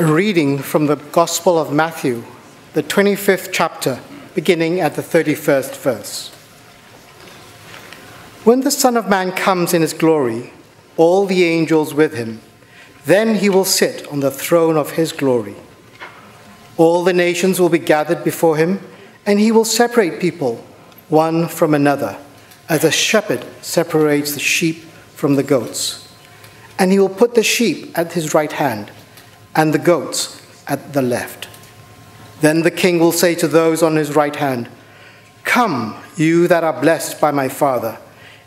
A reading from the Gospel of Matthew, the 25th chapter, beginning at the 31st verse. When the Son of Man comes in his glory, all the angels with him, then he will sit on the throne of his glory. All the nations will be gathered before him, and he will separate people one from another, as a shepherd separates the sheep from the goats. And he will put the sheep at his right hand and the goats at the left. Then the king will say to those on his right hand, Come, you that are blessed by my Father,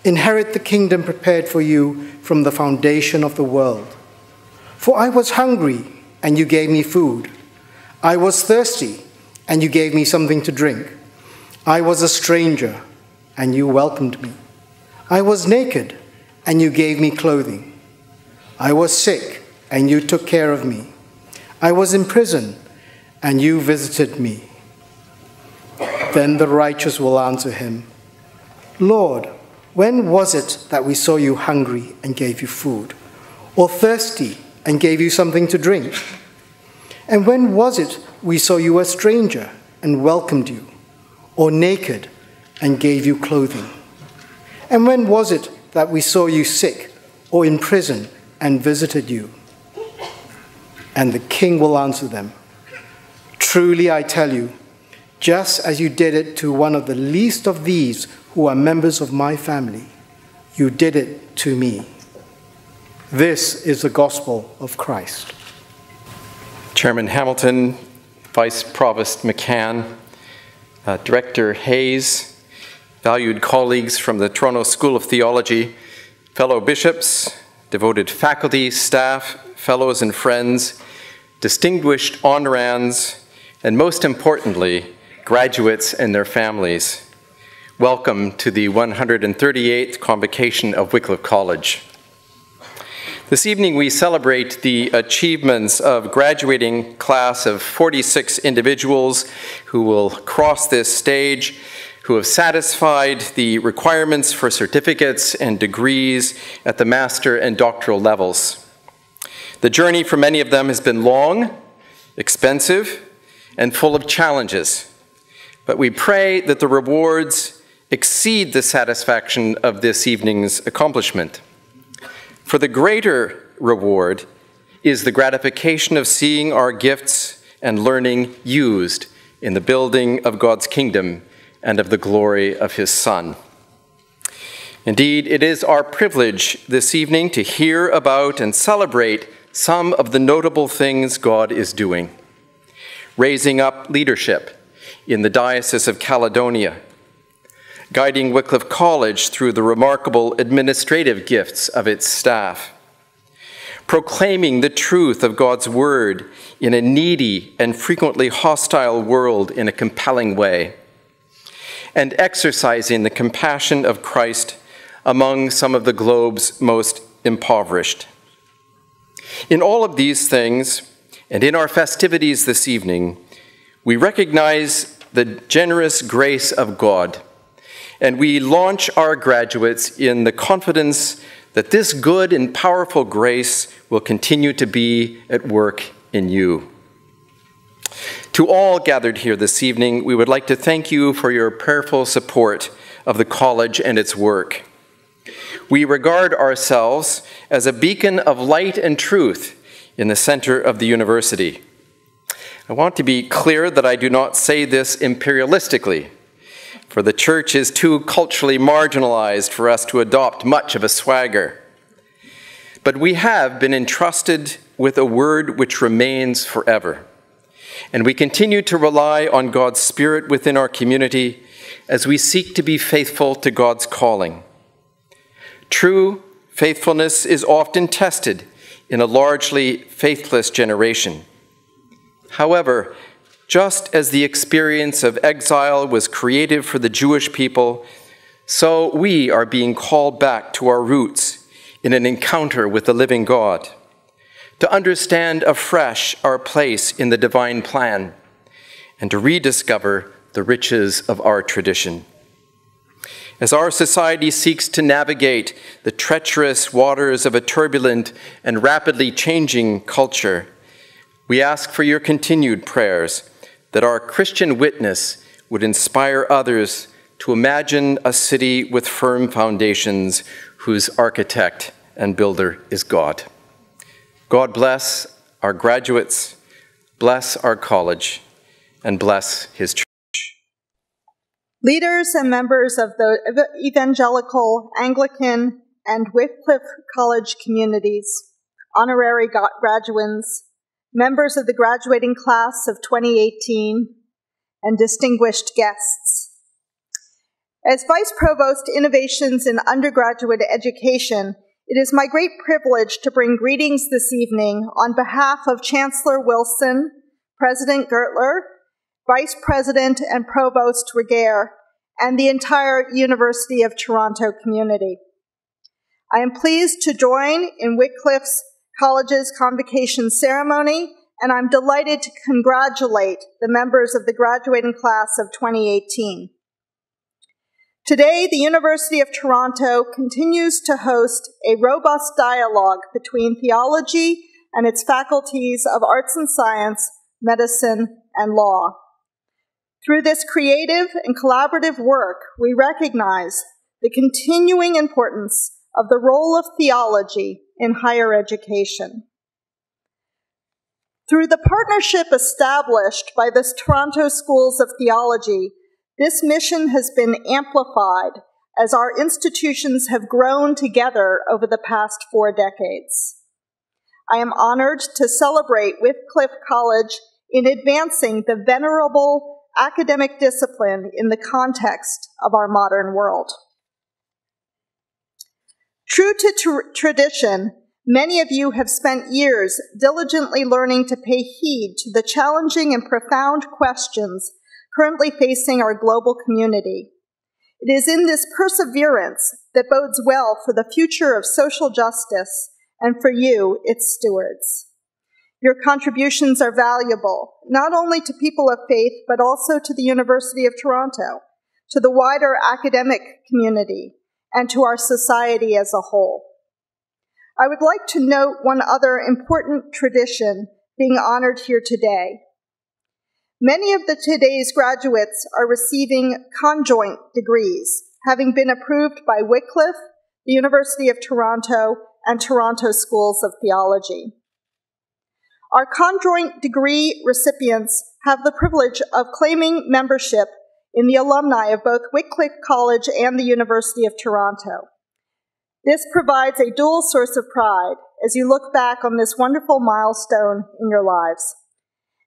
inherit the kingdom prepared for you from the foundation of the world. For I was hungry, and you gave me food. I was thirsty, and you gave me something to drink. I was a stranger, and you welcomed me. I was naked, and you gave me clothing. I was sick, and you took care of me. I was in prison, and you visited me. Then the righteous will answer him, Lord, when was it that we saw you hungry and gave you food, or thirsty and gave you something to drink? And when was it we saw you a stranger and welcomed you, or naked and gave you clothing? And when was it that we saw you sick or in prison and visited you? And the king will answer them Truly I tell you, just as you did it to one of the least of these who are members of my family, you did it to me. This is the gospel of Christ. Chairman Hamilton, Vice Provost McCann, uh, Director Hayes, valued colleagues from the Toronto School of Theology, fellow bishops, devoted faculty, staff, fellows, and friends, distinguished honorands, and most importantly, graduates and their families. Welcome to the 138th convocation of Wycliffe College. This evening we celebrate the achievements of graduating class of 46 individuals who will cross this stage, who have satisfied the requirements for certificates and degrees at the master and doctoral levels. The journey for many of them has been long, expensive, and full of challenges. But we pray that the rewards exceed the satisfaction of this evening's accomplishment. For the greater reward is the gratification of seeing our gifts and learning used in the building of God's kingdom and of the glory of His Son. Indeed, it is our privilege this evening to hear about and celebrate some of the notable things God is doing. Raising up leadership in the Diocese of Caledonia, guiding Wycliffe College through the remarkable administrative gifts of its staff, proclaiming the truth of God's Word in a needy and frequently hostile world in a compelling way, and exercising the compassion of Christ among some of the globe's most impoverished. In all of these things, and in our festivities this evening, we recognize the generous grace of God, and we launch our graduates in the confidence that this good and powerful grace will continue to be at work in you. To all gathered here this evening, we would like to thank you for your prayerful support of the college and its work we regard ourselves as a beacon of light and truth in the center of the university. I want to be clear that I do not say this imperialistically, for the church is too culturally marginalized for us to adopt much of a swagger. But we have been entrusted with a word which remains forever. And we continue to rely on God's Spirit within our community as we seek to be faithful to God's calling. True faithfulness is often tested in a largely faithless generation. However, just as the experience of exile was creative for the Jewish people, so we are being called back to our roots in an encounter with the living God, to understand afresh our place in the divine plan, and to rediscover the riches of our tradition. As our society seeks to navigate the treacherous waters of a turbulent and rapidly changing culture, We ask for your continued prayers that our Christian witness would inspire others to imagine a city with firm foundations whose architect and builder is God. God bless our graduates, bless our college, and bless his church. Leaders and members of the evangelical, Anglican, and Wycliffe College communities, honorary graduands, members of the graduating class of 2018, and distinguished guests. As Vice Provost Innovations in Undergraduate Education, it is my great privilege to bring greetings this evening on behalf of Chancellor Wilson, President Gertler, Vice President and Provost Regehr, and the entire University of Toronto community. I am pleased to join in Wycliffe's College's convocation ceremony, and I'm delighted to congratulate the members of the graduating class of 2018. Today, the University of Toronto continues to host a robust dialogue between theology and its faculties of arts and science, medicine, and law. Through this creative and collaborative work, we recognize the continuing importance of the role of theology in higher education. Through the partnership established by the Toronto Schools of Theology, this mission has been amplified as our institutions have grown together over the past four decades. I am honored to celebrate with Cliff College in advancing the venerable academic discipline in the context of our modern world. True to tr- tradition, many of you have spent years diligently learning to pay heed to the challenging and profound questions currently facing our global community. It is in this perseverance that bodes well for the future of social justice and for you, its stewards. Your contributions are valuable, not only to people of faith, but also to the University of Toronto, to the wider academic community, and to our society as a whole. I would like to note one other important tradition being honored here today. Many of the today's graduates are receiving conjoint degrees, having been approved by Wycliffe, the University of Toronto, and Toronto Schools of Theology. Our conjoint degree recipients have the privilege of claiming membership in the alumni of both Wycliffe College and the University of Toronto. This provides a dual source of pride as you look back on this wonderful milestone in your lives.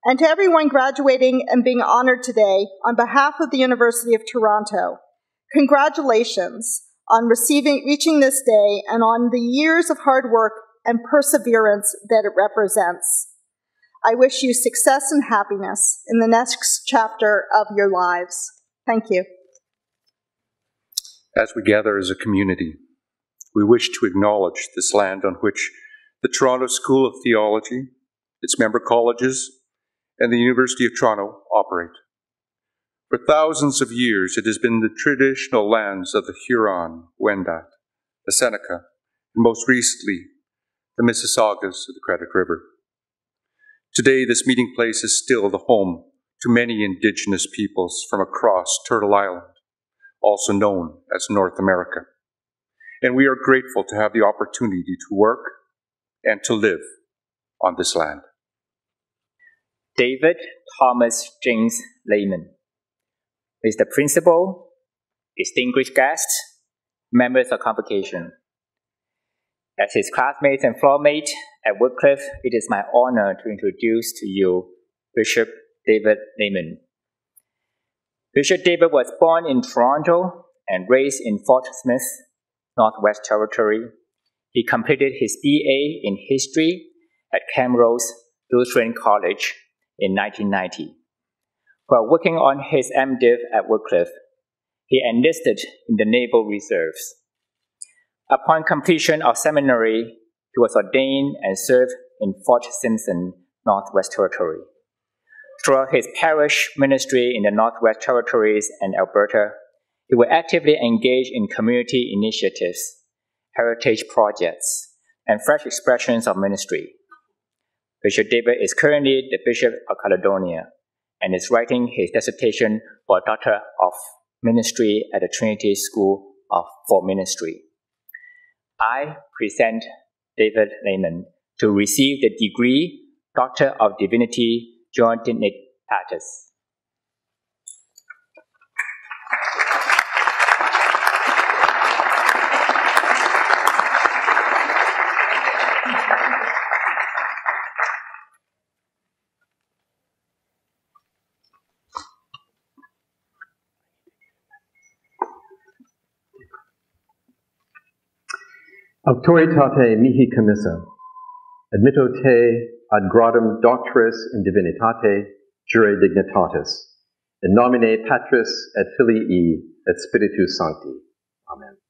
And to everyone graduating and being honored today, on behalf of the University of Toronto, congratulations on receiving, reaching this day and on the years of hard work and perseverance that it represents. I wish you success and happiness in the next chapter of your lives. Thank you. As we gather as a community, we wish to acknowledge this land on which the Toronto School of Theology, its member colleges, and the University of Toronto operate. For thousands of years, it has been the traditional lands of the Huron, Wendat, the Seneca, and most recently, the Mississaugas of the Credit River. Today, this meeting place is still the home to many indigenous peoples from across Turtle Island, also known as North America. And we are grateful to have the opportunity to work and to live on this land. David Thomas James Lehman Mr. Principal, distinguished guests, members of convocation. As his classmate and floormate at Wycliffe, it is my honor to introduce to you Bishop David Lehman. Bishop David was born in Toronto and raised in Fort Smith, Northwest Territory. He completed his BA in history at Camrose Lutheran College in 1990. While working on his MDiv at Wycliffe, he enlisted in the Naval Reserves. Upon completion of seminary, he was ordained and served in Fort Simpson, Northwest Territory. Throughout his parish ministry in the Northwest Territories and Alberta, he will actively engage in community initiatives, heritage projects, and fresh expressions of ministry. Bishop David is currently the Bishop of Caledonia and is writing his dissertation for a Doctor of Ministry at the Trinity School of for Ministry. I present David Lehman to receive the degree Doctor of Divinity jure dignitatis. Auctoritate mihi commissa, admitto te ad gradum doctoris in divinitate jure dignitatis, in nomine Patris et Filii et Spiritus Sancti. Amen.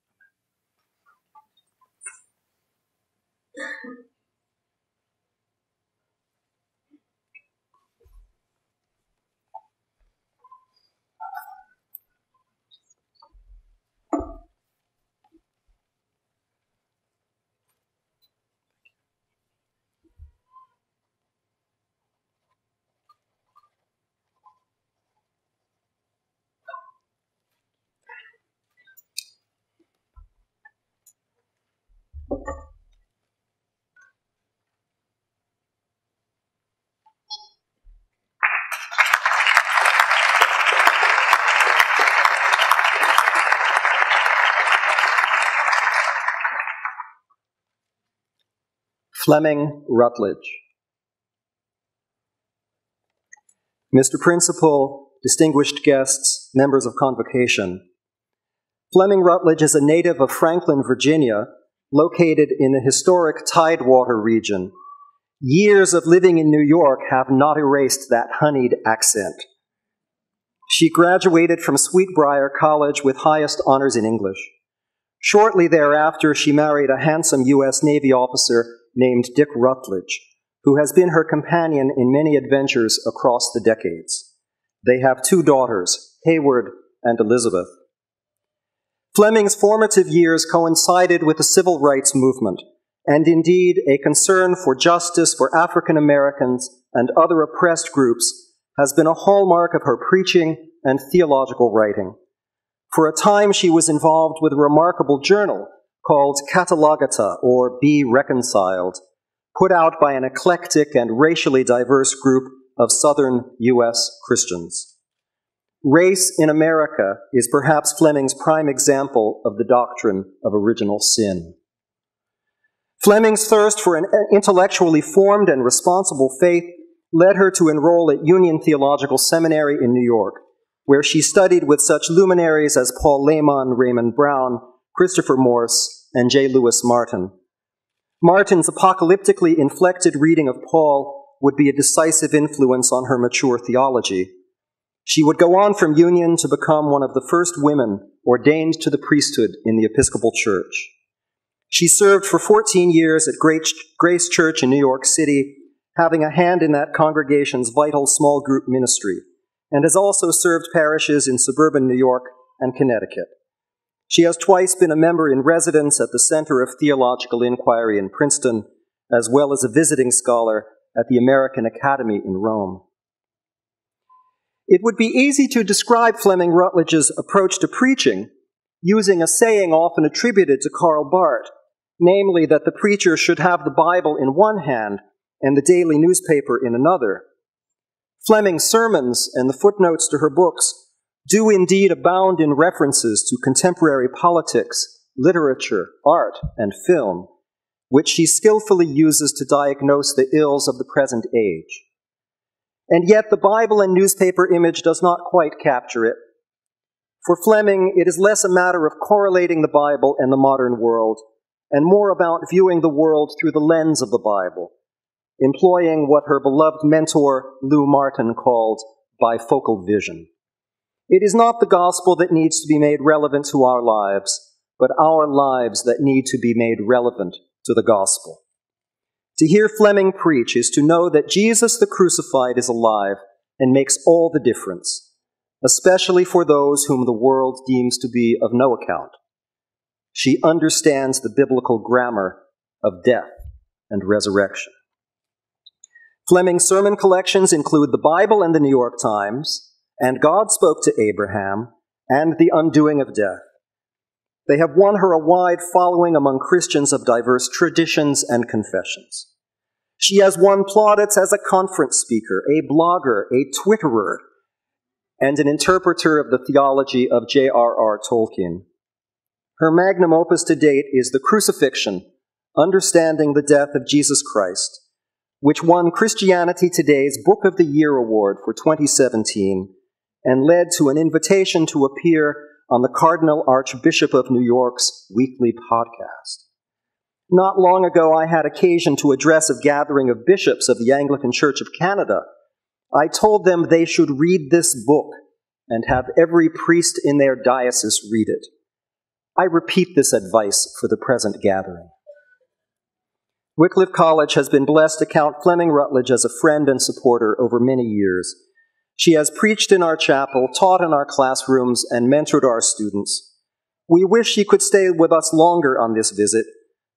Fleming Rutledge. Mr. Principal, distinguished guests, members of convocation, Fleming Rutledge is a native of Franklin, Virginia, located in the historic Tidewater region. Years of living in New York have not erased that honeyed accent. She graduated from Sweet Briar College with highest honors in English. Shortly thereafter, she married a handsome U.S. Navy officer named Dick Rutledge, who has been her companion in many adventures across the decades. They have two daughters, Hayward and Elizabeth. Fleming's formative years coincided with the civil rights movement, and indeed a concern for justice for African Americans and other oppressed groups has been a hallmark of her preaching and theological writing. For a time, she was involved with a remarkable journal called Katallagete, or Be Reconciled, put out by an eclectic and racially diverse group of Southern U.S. Christians. Race in America is perhaps Fleming's prime example of the doctrine of original sin. Fleming's thirst for an intellectually formed and responsible faith led her to enroll at Union Theological Seminary in New York, where she studied with such luminaries as Paul Lehmann, Raymond Brown, Christopher Morse, and J. Louis Martyn. Martyn's apocalyptically inflected reading of Paul would be a decisive influence on her mature theology. She would go on from Union to become one of the first women ordained to the priesthood in the Episcopal Church. She served for 14 years at Grace Church in New York City, having a hand in that congregation's vital small group ministry, and has also served parishes in suburban New York and Connecticut. She has twice been a member in residence at the Center of Theological Inquiry in Princeton, as well as a visiting scholar at the American Academy in Rome. It would be easy to describe Fleming Rutledge's approach to preaching using a saying often attributed to Karl Barth, namely that the preacher should have the Bible in one hand and the daily newspaper in another. Fleming's sermons and the footnotes to her books do indeed abound in references to contemporary politics, literature, art, and film, which she skillfully uses to diagnose the ills of the present age. And yet the Bible and newspaper image does not quite capture it. For Fleming, it is less a matter of correlating the Bible and the modern world, and more about viewing the world through the lens of the Bible, employing what her beloved mentor Lou Martyn called bifocal vision. It is not the gospel that needs to be made relevant to our lives, but our lives that need to be made relevant to the gospel. To hear Fleming preach is to know that Jesus the crucified is alive and makes all the difference, especially for those whom the world deems to be of no account. She understands the biblical grammar of death and resurrection. Fleming's sermon collections include the Bible and the New York Times, and God Spoke to Abraham, and The Undoing of Death. They have won her a wide following among Christians of diverse traditions and confessions. She has won plaudits as a conference speaker, a blogger, a Twitterer, and an interpreter of the theology of J.R.R. Tolkien. Her magnum opus to date is The Crucifixion, Understanding the Death of Jesus Christ, which won Christianity Today's Book of the Year Award for 2017 and led to an invitation to appear on the Cardinal Archbishop of New York's weekly podcast. Not long ago, I had occasion to address a gathering of bishops of the Anglican Church of Canada. I told them they should read this book and have every priest in their diocese read it. I repeat this advice for the present gathering. Wycliffe College has been blessed to count Fleming Rutledge as a friend and supporter over many years. She has preached in our chapel, taught in our classrooms, and mentored our students. We wish she could stay with us longer on this visit,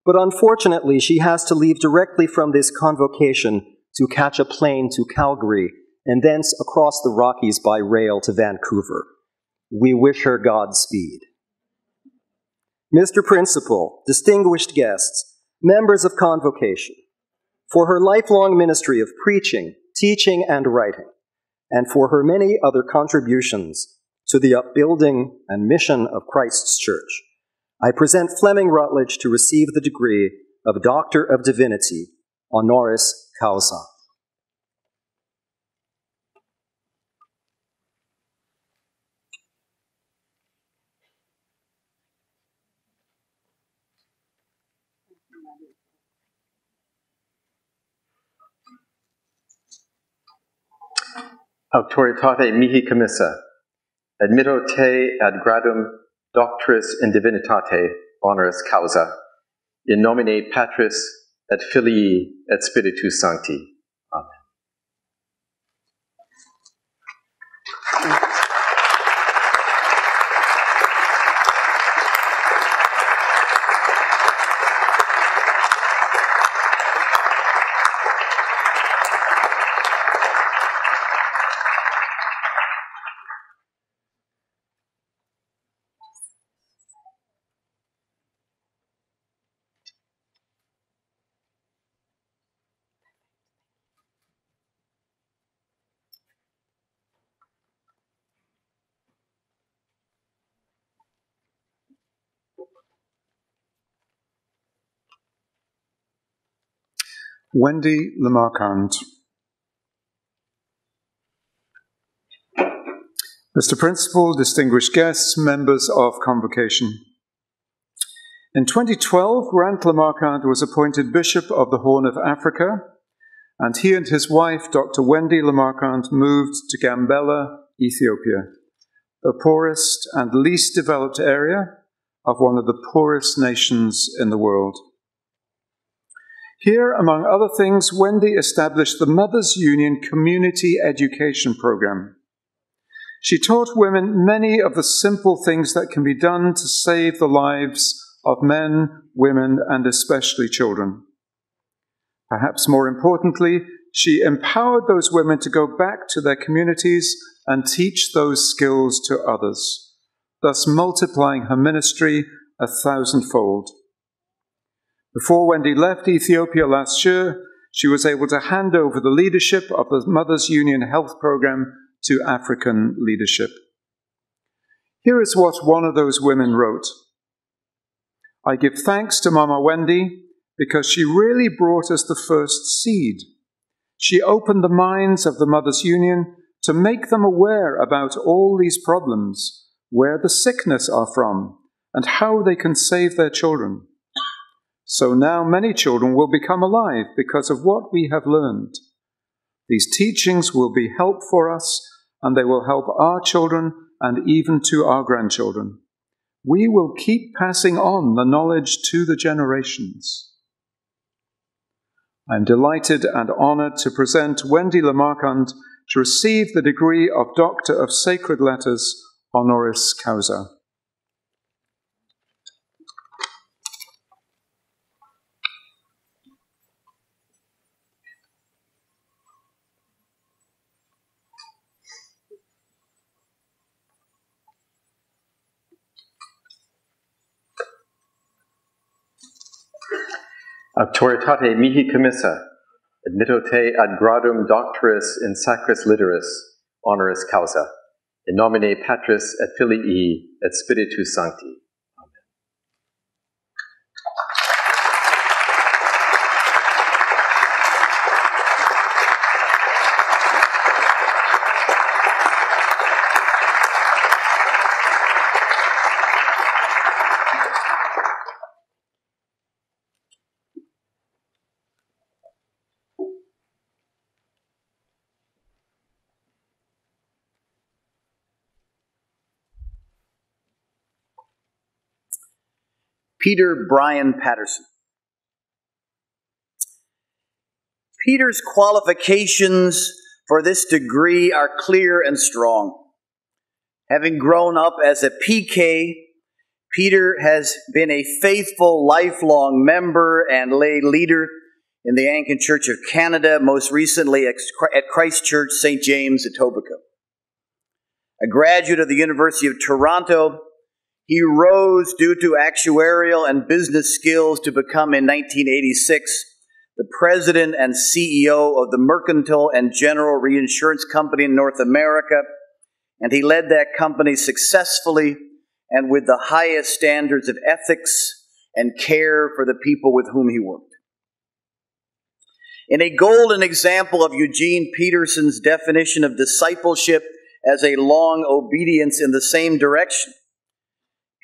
but unfortunately, she has to leave directly from this convocation to catch a plane to Calgary and thence across the Rockies by rail to Vancouver. We wish her Godspeed. Mr. Principal, distinguished guests, members of Convocation, for her lifelong ministry of preaching, teaching, and writing, and for her many other contributions to the upbuilding and mission of Christ's Church, I present Fleming Rutledge to receive the degree of Doctor of Divinity, honoris causa. Auctoritate mihi commissa, admitto te ad gradum doctoris in divinitate honoris causa, in nomine Patris et Filii et Spiritus Sancti. Wendy LeMarquand. Mr. Principal, distinguished guests, members of Convocation. In 2012, Grant LeMarquand was appointed Bishop of the Horn of Africa, and he and his wife, Dr. Wendy LeMarquand, moved to Gambela, Ethiopia, the poorest and least developed area of one of the poorest nations in the world. Here, among other things, Wendy established the Mothers Union Community Education Program. She taught women many of the simple things that can be done to save the lives of men, women, and especially children. Perhaps more importantly, she empowered those women to go back to their communities and teach those skills to others, thus multiplying her ministry a thousandfold. Before Wendy left Ethiopia last year, she was able to hand over the leadership of the Mothers Union Health Program to African leadership. Here is what one of those women wrote I give thanks to Mama Wendy because she really brought us the first seed. She opened the minds of the Mothers Union to make them aware about all these problems, where the sickness are from, and how they can save their children. So now many children will become alive because of what we have learned. These teachings will be help for us, and they will help our children and even to our grandchildren. We will keep passing on the knowledge to the generations. I am delighted and honored to present Wendy LeMarquand to receive the degree of Doctor of Sacred Letters honoris causa. Auctoritate mihi commissa, admitto te ad gradum doctoris in sacris literis, honoris causa, in nomine Patris et Filii et Spiritus Sancti. Peter Brian Patterson. Peter's qualifications for this degree are clear and strong. Having grown up as a PK, Peter has been a faithful, lifelong member and lay leader in the Anglican Church of Canada, most recently at Christ Church St. James, Etobicoke. A graduate of the University of Toronto, he rose due to actuarial and business skills to become in 1986 the president and CEO of the Mercantile and General Reinsurance Company in North America, and he led that company successfully and with the highest standards of ethics and care for the people with whom he worked. In a golden example of Eugene Peterson's definition of discipleship as a long obedience in the same direction,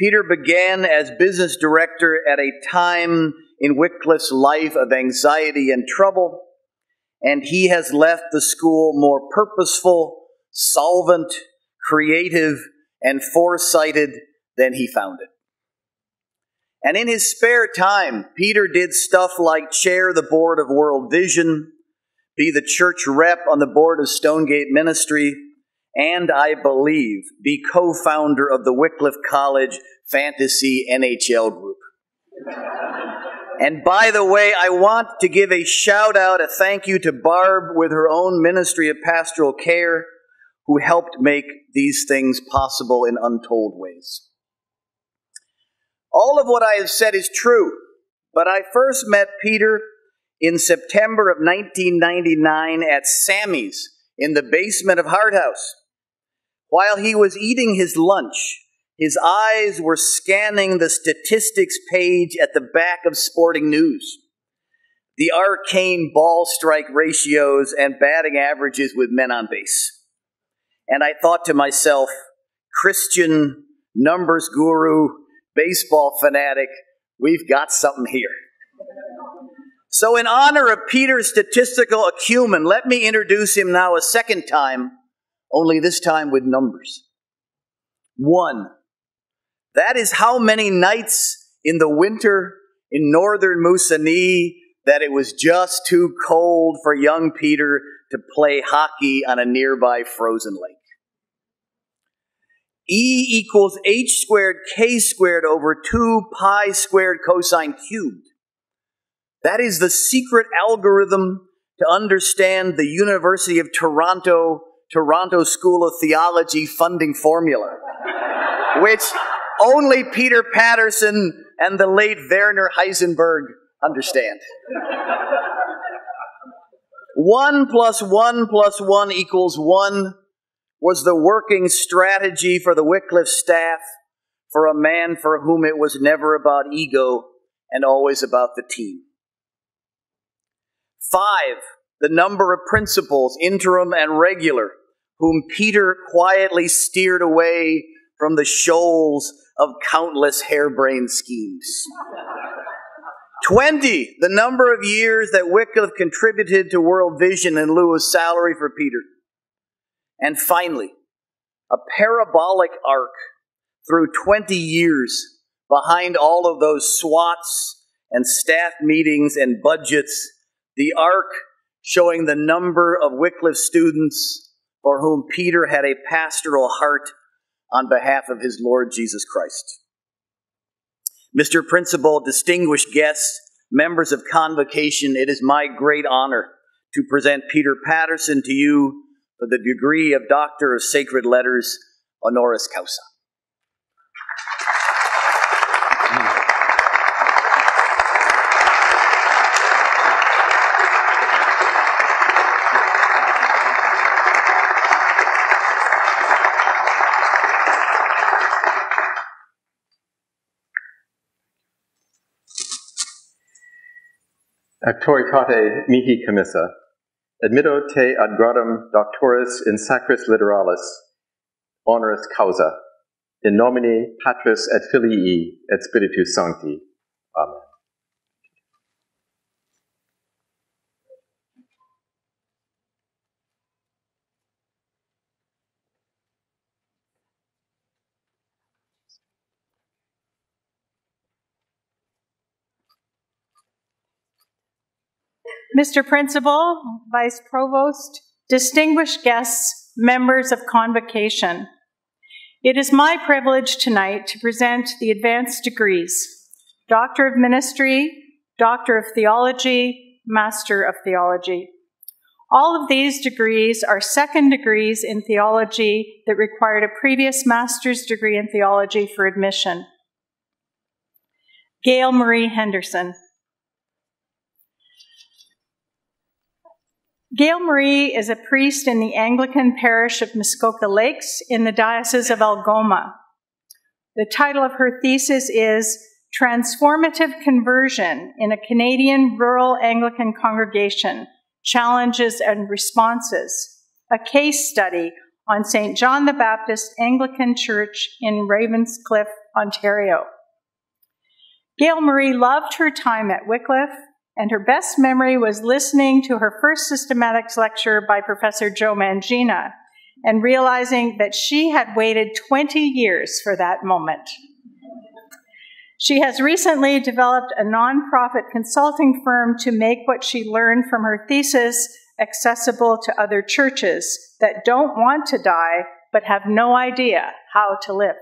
Peter began as business director at a time in Wycliffe's life of anxiety and trouble, and he has left the school more purposeful, solvent, creative, and foresighted than he found it. And in his spare time, Peter did stuff like chair the board of World Vision, be the church rep on the board of Stonegate Ministry, and I believe be co founder of the Wycliffe College Fantasy NHL group. and by the way, I want to give a shout out, a thank you to Barb with her own ministry of pastoral care, who helped make these things possible in untold ways. All of what I have said is true, but I first met Peter in September of 1999 at Sammy's in the basement of Hart House. While he was eating his lunch, his eyes were scanning the statistics page at the back of Sporting News. The arcane ball strike ratios and batting averages with men on base. And I thought to myself, Christian numbers guru, baseball fanatic, we've got something here. So, in honor of Peter's statistical acumen, let me introduce him now a second time only this time with numbers. One. That is how many nights in the winter in northern Moosonee that it was just too cold for young Peter to play hockey on a nearby frozen lake. E equals h squared k squared over 2 pi squared cosine cubed. That is the secret algorithm to understand the University of Toronto Toronto School of Theology funding formula, which only Peter Patterson and the late Werner Heisenberg understand. one plus one plus one equals one was the working strategy for the Wycliffe staff for a man for whom it was never about ego and always about the team. Five, the number of principals, interim and regular, whom Peter quietly steered away from the shoals of countless harebrained schemes. 20, the number of years that Wycliffe contributed to World Vision in lieu of salary for Peter. And finally, a parabolic arc through 20 years behind all of those SWOTs and staff meetings and budgets, the arc showing the number of Wycliffe students for whom Peter had a pastoral heart on behalf of his Lord Jesus Christ. Mr. Principal, distinguished guests, members of convocation, it is my great honor to present Peter Patterson to you for the degree of Doctor of Sacred Letters, honoris causa. Auctoritate mihi commissa, admitto te ad gradum doctoris in sacris literalis, honoris causa, in nomine Patris et Filii et Spiritus Sancti. Amen. Mr. Principal, Vice Provost, distinguished guests, members of convocation. It is my privilege tonight to present the advanced degrees Doctor of Ministry, Doctor of Theology, Master of Theology. All of these degrees are second degrees in theology that required a previous master's degree in theology for admission. Gail Marie Henderson. Gail Marie is a priest in the Anglican parish of Muskoka Lakes in the Diocese of Algoma. The title of her thesis is Transformative Conversion in a Canadian Rural Anglican Congregation Challenges and Responses, a case study on St. John the Baptist Anglican Church in Ravenscliffe, Ontario. Gail Marie loved her time at Wycliffe and her best memory was listening to her first systematics lecture by Professor Joe Mangina and realizing that she had waited 20 years for that moment. She has recently developed a nonprofit consulting firm to make what she learned from her thesis accessible to other churches that don't want to die but have no idea how to live.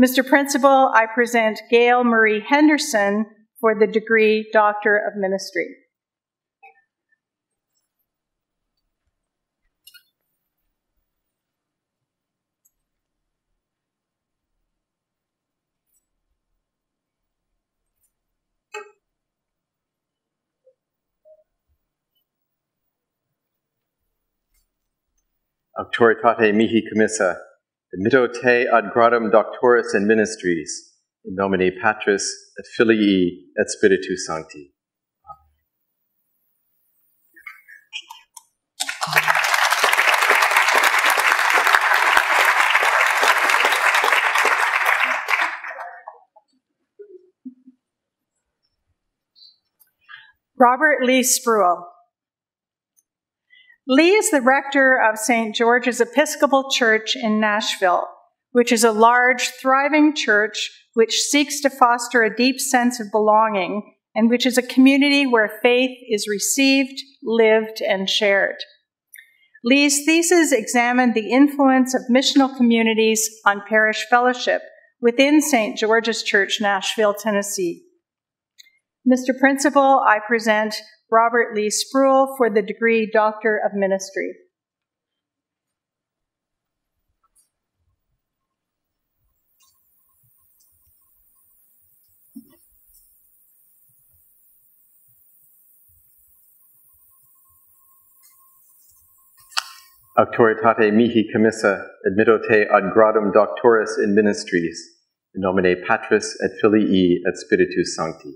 Mr. Principal, I present Gail Marie Henderson, for the degree Doctor of Ministry. Auctoritate mihi commissa, admitto te ad gradum doctoris in ministries, in nomine Patris et Filii et Spiritus Sancti. Robert Lee Spruill. Lee is the rector of St. George's Episcopal Church in Nashville, which is a large, thriving church which seeks to foster a deep sense of belonging and which is a community where faith is received, lived, and shared. Lee's thesis examined the influence of missional communities on parish fellowship within St. George's Church, Nashville, Tennessee. Mr. Principal, I present Robert Lee Spruill for the degree Doctor of Ministry. Auctoritate mihi commissa, admitto te ad gradum doctoris in ministries, in nomine Patris et Filii et Spiritus Sancti.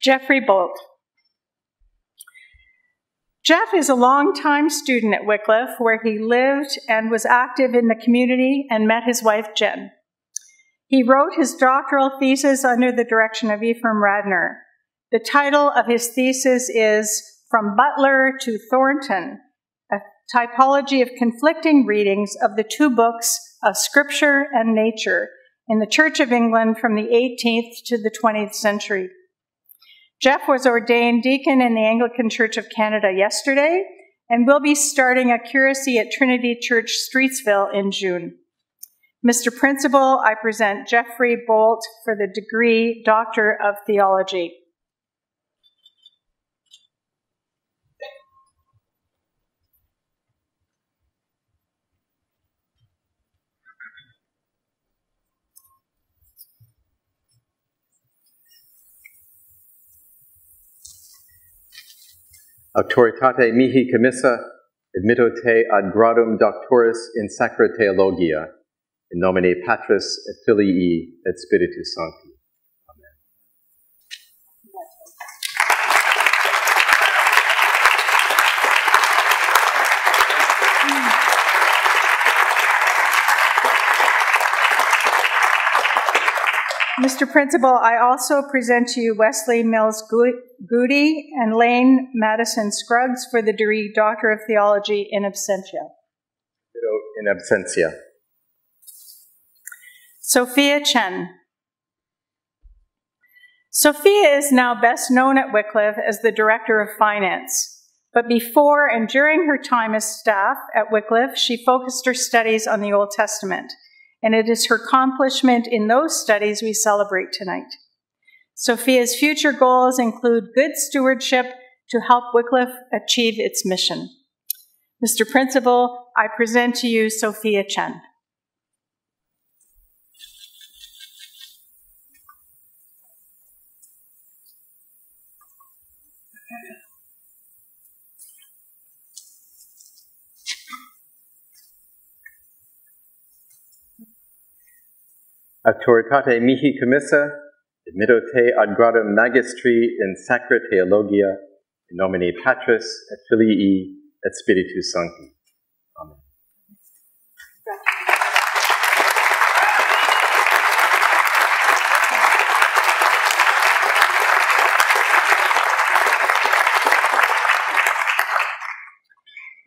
Jeffrey Bolt. Jeff is a longtime student at Wycliffe, where he lived and was active in the community and met his wife, Jen. He wrote his doctoral thesis under the direction of Ephraim Radner. The title of his thesis is From Butler to Thornton, a typology of conflicting readings of the two books of Scripture and Nature in the Church of England from the 18th to the 20th century. Jeff was ordained deacon in the Anglican Church of Canada yesterday and will be starting a curacy at Trinity Church, Streetsville in June. Mr. Principal, I present Jeffrey Bolt for the degree Doctor of Theology. Auctoritate mihi commissa, admitto te ad gradum doctoris in sacra theologia, in nomine Patris et Filii et Spiritus Sancti. Mr. Principal, I also present to you Wesley Mills Goody and Lane Madison Scruggs for the degree Doctor of Theology in absentia. In absentia. Sophia Chen. Sophia is now best known at Wycliffe as the Director of Finance. But before and during her time as staff at Wycliffe, she focused her studies on the Old Testament and it is her accomplishment in those studies we celebrate tonight. Sophia's future goals include good stewardship to help Wycliffe achieve its mission. Mr. Principal, I present to you Sophia Chen. Auctoritate mihi commissa, admitto te ad gradum magistri in sacra theologia, in nomine Patris et Filii et Spiritus Sancti. Amen.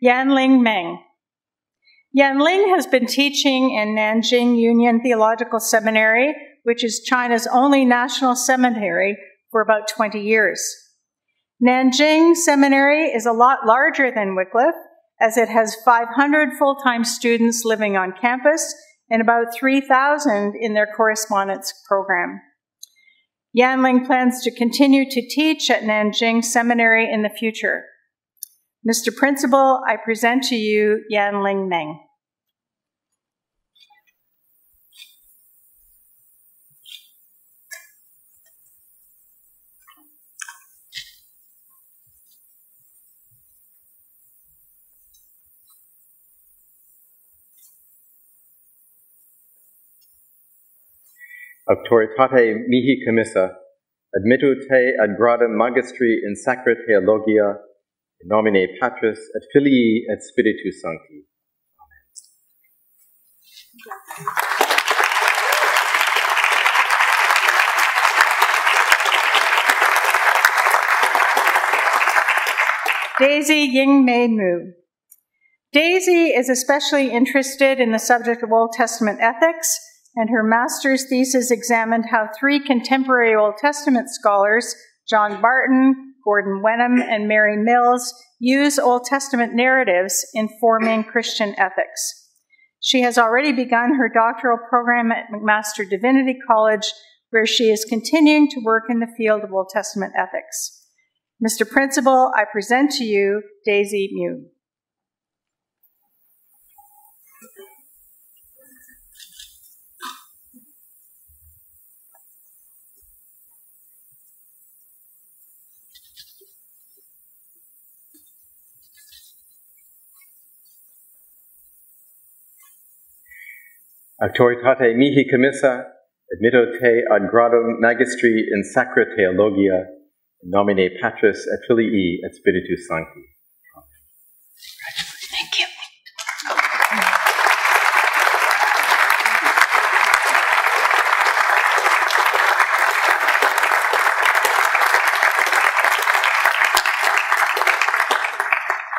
Yanling Meng. Yan Ling has been teaching in Nanjing Union Theological Seminary, which is China's only national seminary, for about 20 years. Nanjing Seminary is a lot larger than Wycliffe, as it has 500 full time students living on campus and about 3,000 in their correspondence program. Yanling plans to continue to teach at Nanjing Seminary in the future. Mr. Principal, I present to you Yanling Meng. Auctoritate mihi commissa, admittu te ad gradum magistri in sacra theologia, in nomine Patris et Filii et Spiritus Sancti. Amen. Daisy Ying Mei Mu. Daisy is especially interested in the subject of Old Testament ethics and her master's thesis examined how three contemporary Old Testament scholars, John Barton, Gordon Wenham, and Mary Mills, use Old Testament narratives in forming Christian ethics. She has already begun her doctoral program at McMaster Divinity College, where she is continuing to work in the field of Old Testament ethics. Mr. Principal, I present to you Daisy Mu. Auctoritate mihi commissa, admitto te ad gradum magistri in sacra theologia, in nomine Patris et Filii et Spiritus Sancti. Thank you.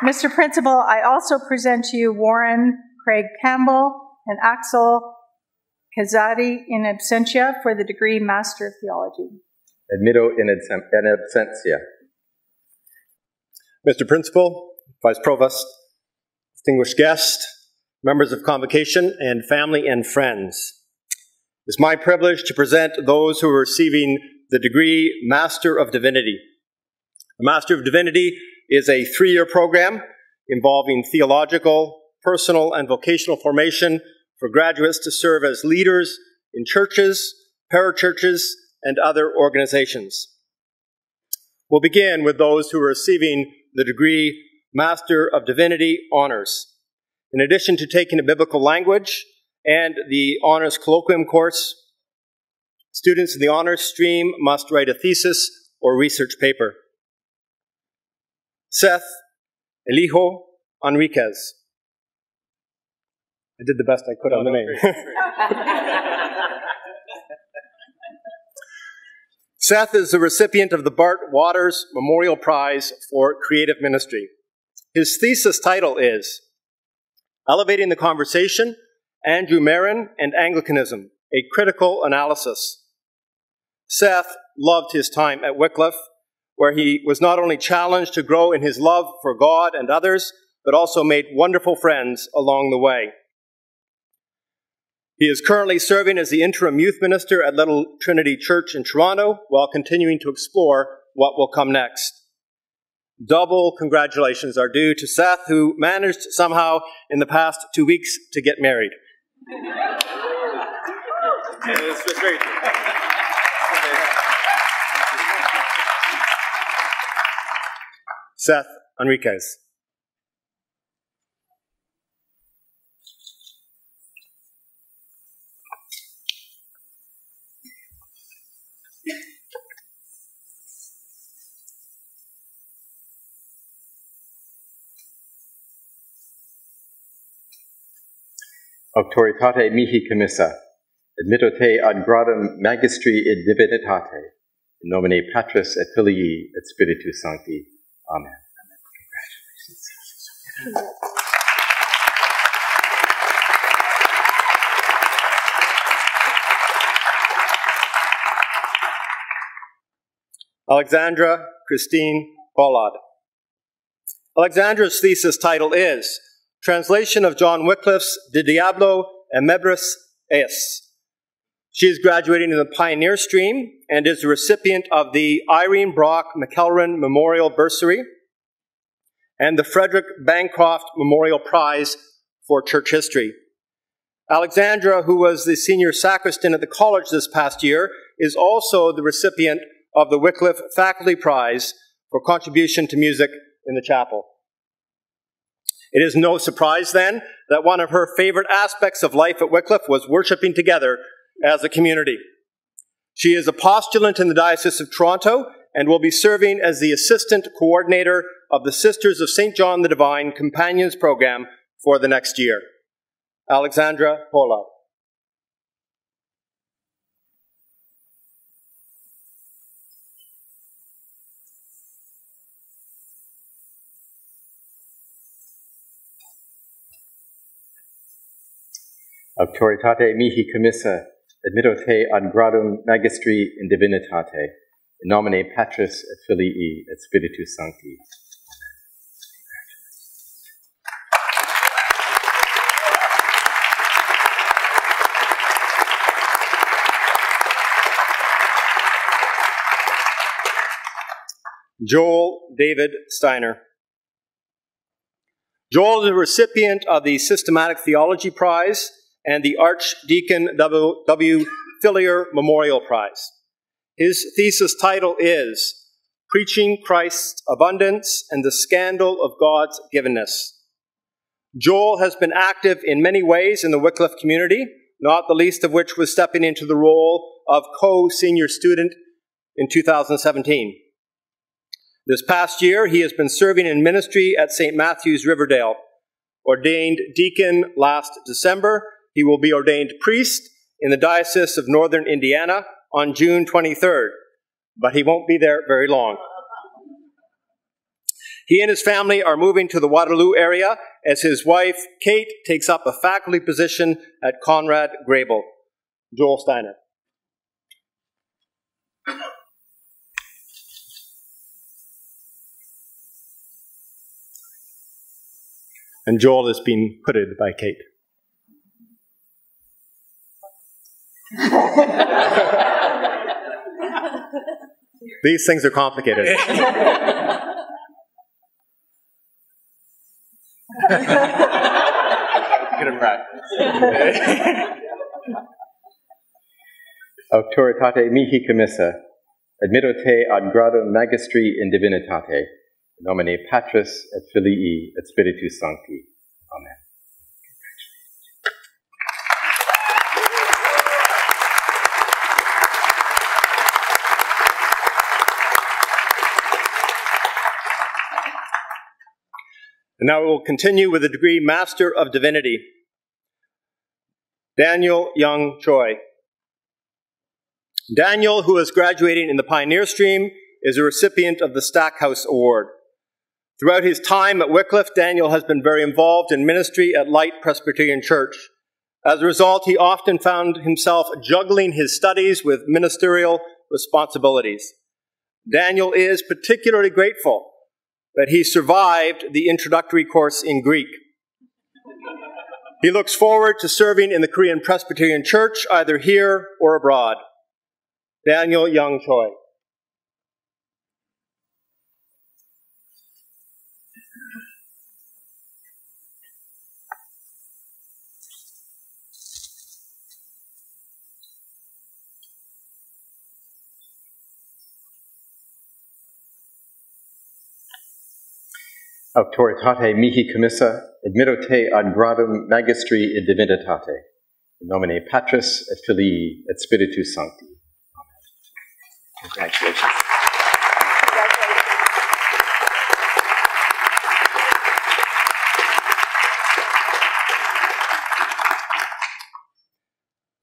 Mr. Principal, I also present to you Warren Craig Campbell, and Axel Kazadi in absentia for the degree Master of Theology. Admitto in absentia. Mr. Principal, Vice Provost, distinguished guests, members of convocation, and family and friends. It's my privilege to present those who are receiving the degree Master of Divinity. The Master of Divinity is a three year program involving theological, personal, and vocational formation for graduates to serve as leaders in churches, parachurches, and other organizations. We'll begin with those who are receiving the degree Master of Divinity honors. In addition to taking a biblical language and the honors colloquium course, students in the honors stream must write a thesis or research paper. Seth Elijo Enriquez. I did the best I could on the name. Seth is the recipient of the Bart Waters Memorial Prize for Creative Ministry. His thesis title is Elevating the Conversation, Andrew Marin and Anglicanism, a Critical Analysis. Seth loved his time at Wycliffe, where he was not only challenged to grow in his love for God and others, but also made wonderful friends along the way. He is currently serving as the interim youth minister at Little Trinity Church in Toronto while continuing to explore what will come next. Double congratulations are due to Seth, who managed somehow in the past two weeks to get married. Seth Enriquez. Auctoritate mihi commissa, admitto te ad gradum magistri et divinitate, in nomine Patris et Filii et Spiritus Sancti. Amen. Congratulations. Alexandra Christine Pollard. Alexandra's thesis title is Translation of John Wycliffe's De Diablo Immebris Eis. She is graduating in the Pioneer Stream and is the recipient of the Irene Brock McElren Memorial Bursary and the Frederick Bancroft Memorial Prize for Church History. Alexandra, who was the senior sacristan at the college this past year, is also the recipient of the Wycliffe Faculty Prize for contribution to music in the chapel. It is no surprise then that one of her favorite aspects of life at Wycliffe was worshiping together as a community. She is a postulant in the Diocese of Toronto and will be serving as the assistant coordinator of the Sisters of St. John the Divine Companions program for the next year. Alexandra Pollard. auctoritate mihi commissa, admitto te ad gradum magistri in divinitate, in nomine Patris et Filii et Spiritus Sancti. Joel David Steiner. Joel is a recipient of the Systematic Theology Prize and the Archdeacon W. w. Fillier Memorial Prize. His thesis title is Preaching Christ's Abundance and the Scandal of God's Givenness. Joel has been active in many ways in the Wycliffe community, not the least of which was stepping into the role of co senior student in 2017. This past year, he has been serving in ministry at St. Matthew's Riverdale, ordained deacon last December, he will be ordained priest in the Diocese of Northern Indiana on June 23rd, but he won't be there very long. He and his family are moving to the Waterloo area as his wife, Kate, takes up a faculty position at Conrad Grebel. Joel Steiner. And Joel is being hooded by Kate. These things are complicated. Good practice. Auctoritate mihi commissa, admitto ad gradum magistri in divinitate, nomine Patris et Filii et Spiritus Sancti. And now we will continue with the degree Master of Divinity. Daniel Young Choi. Daniel, who is graduating in the Pioneer Stream, is a recipient of the Stackhouse Award. Throughout his time at Wycliffe, Daniel has been very involved in ministry at Light Presbyterian Church. As a result, he often found himself juggling his studies with ministerial responsibilities. Daniel is particularly grateful that he survived the introductory course in Greek. He looks forward to serving in the Korean Presbyterian Church, either here or abroad. Daniel Young Choi. Auctoritate mihi commissa, admitto te ad gradum magistri et divinitate, in nomine Patris et Filii et Spiritus Sancti. Amen. Congratulations.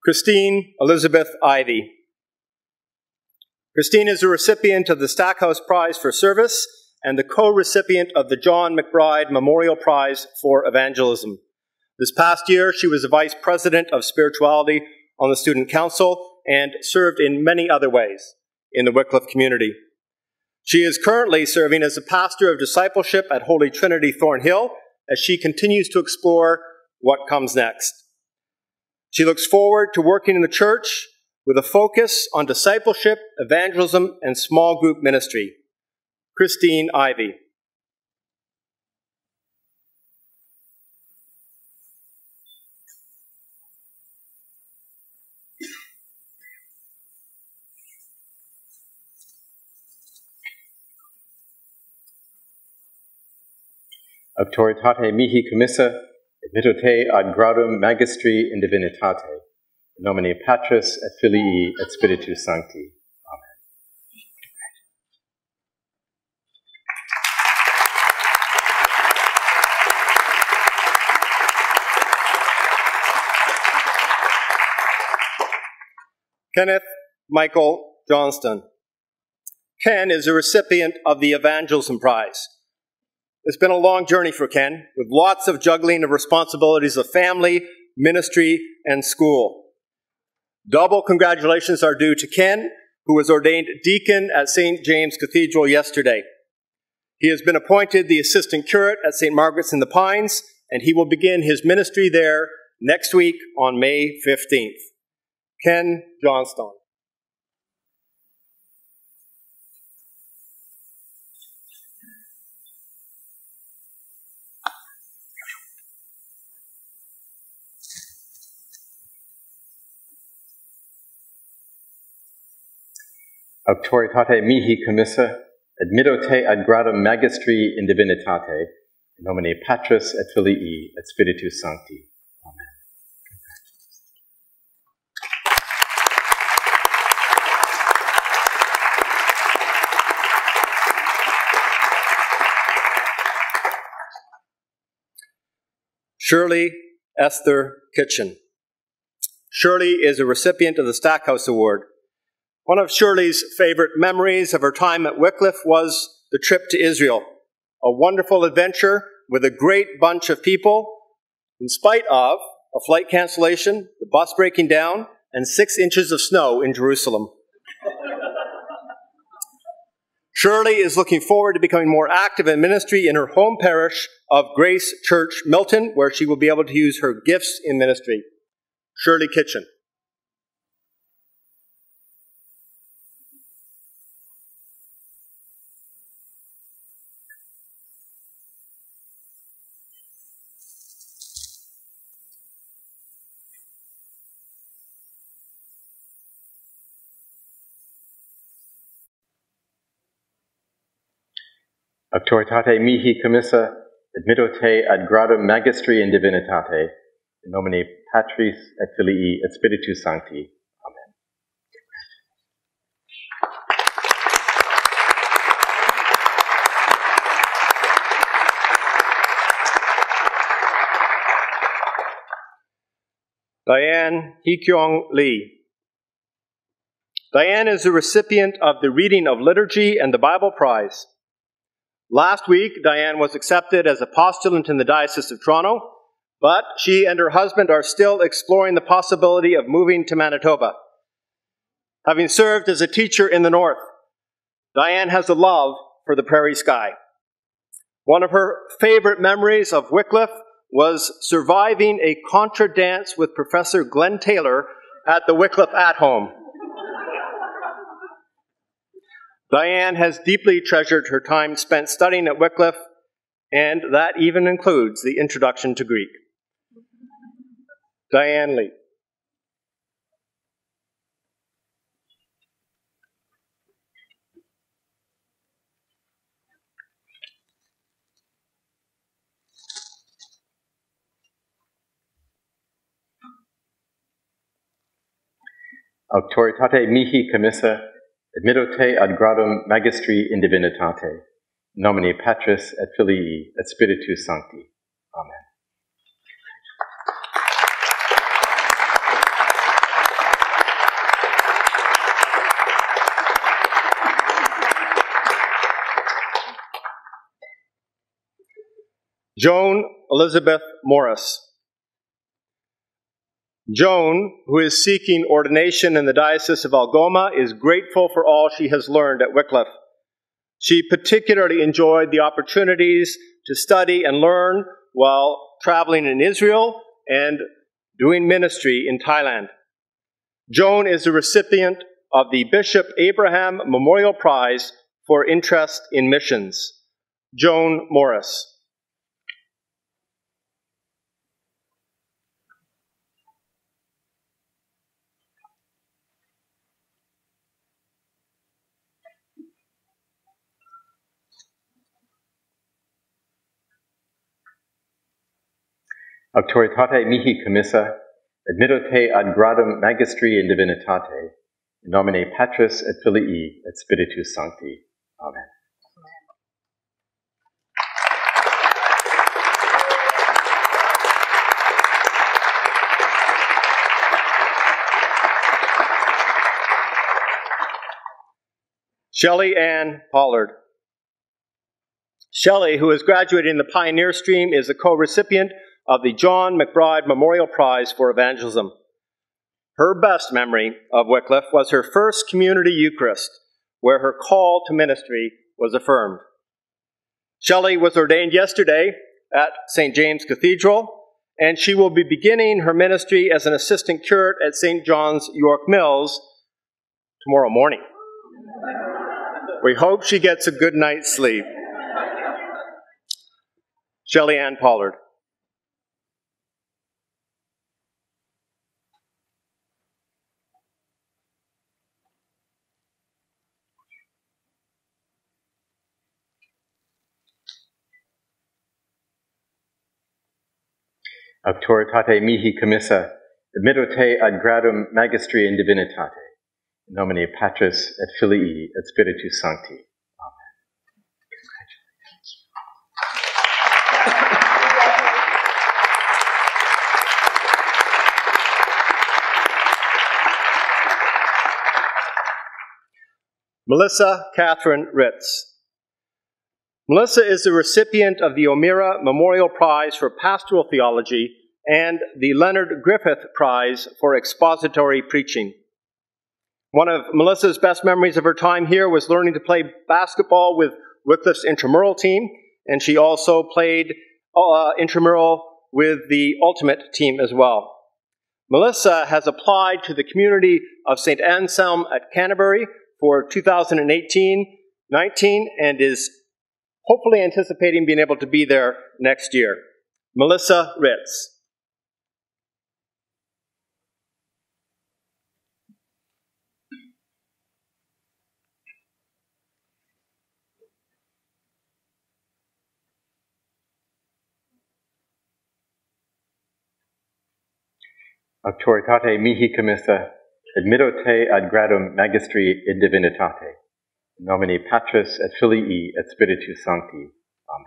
Christine Elizabeth Ivy. Christine is a recipient of the Stackhouse Prize for Service and the co-recipient of the John McBride Memorial Prize for Evangelism. This past year, she was the vice president of spirituality on the Student Council and served in many other ways in the Wycliffe community. She is currently serving as a pastor of discipleship at Holy Trinity Thornhill as she continues to explore what comes next. She looks forward to working in the church with a focus on discipleship, evangelism, and small group ministry. Christine Ivy. Auctoritate mihi commissa, admittote ad gradum magistri in divinitate, in nomine Patris et Filii et Spiritus Sancti. Kenneth Michael Johnston. Ken is a recipient of the Evangelism Prize. It's been a long journey for Ken, with lots of juggling of responsibilities of family, ministry, and school. Double congratulations are due to Ken, who was ordained deacon at St. James Cathedral yesterday. He has been appointed the assistant curate at St. Margaret's in the Pines, and he will begin his ministry there next week on May 15th. Ken Johnston. Auctoritate mihi commissa, admitto te ad gradum magistri in divinitate, in nomine Patris et Filii et Spiritus Sancti. Shirley Esther Kitchen. Shirley is a recipient of the Stackhouse Award. One of Shirley's favorite memories of her time at Wycliffe was the trip to Israel, a wonderful adventure with a great bunch of people, in spite of a flight cancellation, the bus breaking down, and six inches of snow in Jerusalem. Shirley is looking forward to becoming more active in ministry in her home parish of Grace Church, Milton, where she will be able to use her gifts in ministry. Shirley Kitchen. Auctoritate mihi commissa, admitto te ad gradum magistri in divinitate, in nomine Patris et Filii et Spiritus Sancti. Amen. Diane Heekyong Lee. Diane is the recipient of the Reading of Liturgy and the Bible Prize. Last week, Diane was accepted as a postulant in the Diocese of Toronto, but she and her husband are still exploring the possibility of moving to Manitoba. Having served as a teacher in the North, Diane has a love for the prairie sky. One of her favorite memories of Wycliffe was surviving a contra dance with Professor Glen Taylor at the Wycliffe At Home. Diane has deeply treasured her time spent studying at Wycliffe, and that even includes the introduction to Greek. Diane Lee. Auctoritate mihi commissa, admitto te ad gradum magistri in divinitate, nomine Patris et Filii et Spiritus Sancti. Amen. Joan Elizabeth Morris. Joan, who is seeking ordination in the Diocese of Algoma, is grateful for all she has learned at Wycliffe. She particularly enjoyed the opportunities to study and learn while traveling in Israel and doing ministry in Thailand. Joan is the recipient of the Bishop Abraham Memorial Prize for Interest in Missions. Joan Morris. Auctoritate mihi commissa, admitto te ad gradum magistri in divinitate, in nomine Patris et Filii et Spiritus Sancti. Amen. Shelley Ann Pollard. Shelley, who is graduating in the Pioneer Stream, is a co recipient of the John McBride Memorial Prize for Evangelism. Her best memory of Wycliffe was her first community Eucharist, where her call to ministry was affirmed. Shelley was ordained yesterday at St. James Cathedral, and she will be beginning her ministry as an assistant curate at St. John's, York Mills, tomorrow morning. We hope she gets a good night's sleep. Shelley Ann Pollard. Auctoritate mihi commissa, admitto te ad gradum magistri in divinitate, in nomine Patris et Filii et Spiritus Sancti. Amen. Melissa Catherine Ritz. Melissa is the recipient of the O'Meara Memorial Prize for Pastoral Theology and the Leonard Griffith Prize for Expository Preaching. One of Melissa's best memories of her time here was learning to play basketball with Wycliffe's intramural team, and she also played uh, intramural with the ultimate team as well. Melissa has applied to the community of St. Anselm at Canterbury for 2018 19 and is hopefully anticipating being able to be there next year. Melissa Ritz. auctoritate mihi commissa admitto te ad gradum magistri in divinitate. In nomine Patris et Filii et Spiritus Sancti. Amen.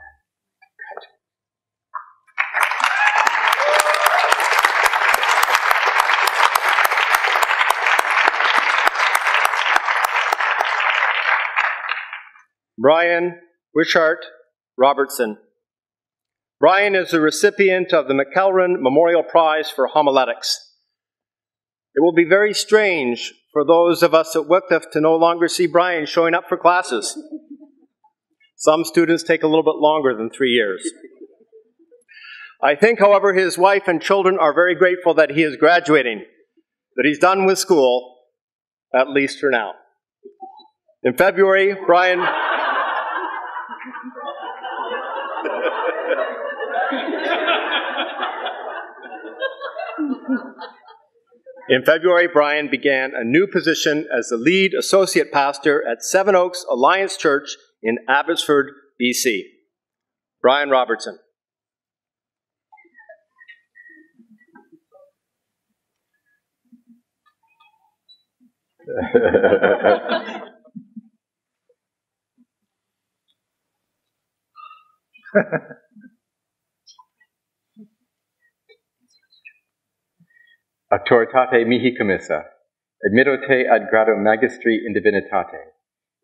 Brian Wishart Robertson. Brian is the recipient of the McElrain Memorial Prize for Homiletics. It will be very strange for those of us at Wycliffe to no longer see Brian showing up for classes. Some students take a little bit longer than three years. I think, however, his wife and children are very grateful that he is graduating, that he's done with school, at least for now. In February, Brian. In February, Brian began a new position as the lead associate pastor at Seven Oaks Alliance Church in Abbotsford, BC. Brian Robertson. Auctoritate mihi commissa, admitto te ad gradum magistri in divinitate,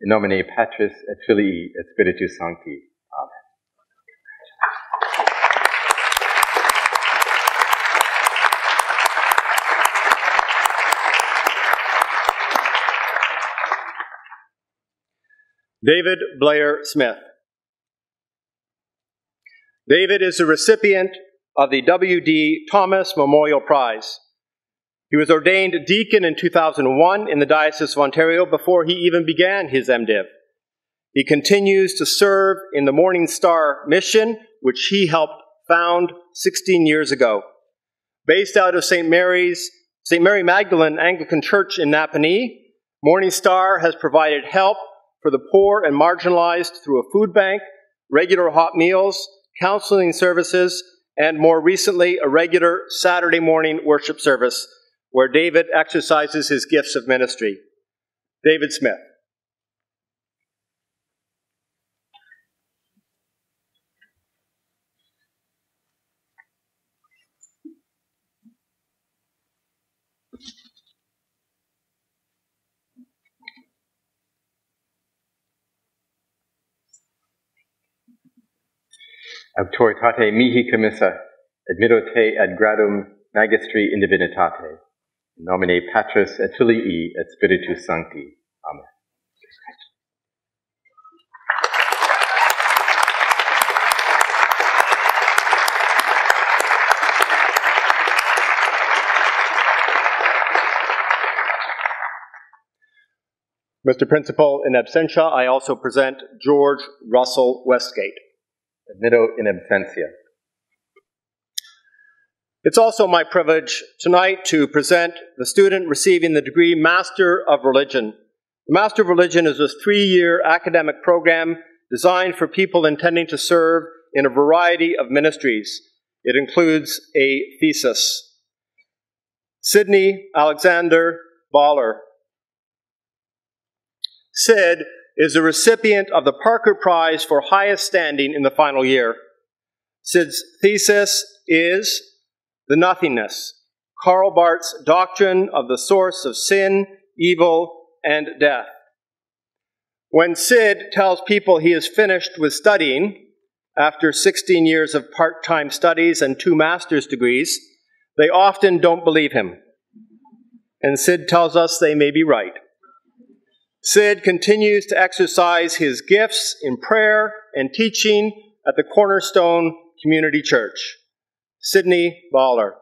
in nomine Patris et Filii et Spiritus Sancti. Amen. David Blair Smith. David is a recipient of the W.D. Thomas Memorial Prize. He was ordained deacon in 2001 in the Diocese of Ontario before he even began his MDiv. He continues to serve in the Morning Star mission, which he helped found 16 years ago. Based out of St. Mary's, St. Mary Magdalene Anglican Church in Napanee, Morning Star has provided help for the poor and marginalized through a food bank, regular hot meals, counseling services, and more recently, a regular Saturday morning worship service where David exercises his gifts of ministry. David Smith. Auctoritate mihi commissa, admitto ad gradum magistri in divinitate. In nomine Patris et Filii et Spiritus Sancti. Amen. Mr. Principal, in absentia, I also present George Russell Westgate. Admitto in absentia. It's also my privilege tonight to present the student receiving the degree Master of Religion. The Master of Religion is a three year academic program designed for people intending to serve in a variety of ministries. It includes a thesis. Sydney Alexander Baller. Sid is a recipient of the Parker Prize for highest standing in the final year. Sid's thesis is The Nothingness, Karl Barth's doctrine of the source of sin, evil, and death. When Sid tells people he is finished with studying, after 16 years of part time studies and two master's degrees, they often don't believe him. And Sid tells us they may be right. Sid continues to exercise his gifts in prayer and teaching at the Cornerstone Community Church. Sydney Baller.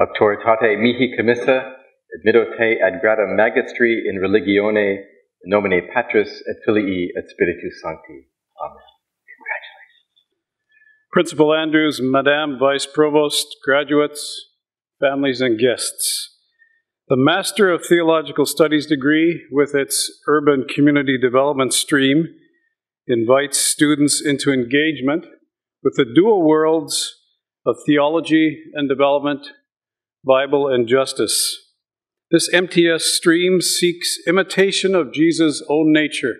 Auctoritate mihi commissa, admitto te ad gradum magistri in religione, in nomine Patris et Filii et Spiritus Sancti. Amen. Principal Andrews, Madame Vice Provost, graduates, families, and guests. The Master of Theological Studies degree, with its urban community development stream, invites students into engagement with the dual worlds of theology and development, Bible and justice. This MTS stream seeks imitation of Jesus' own nature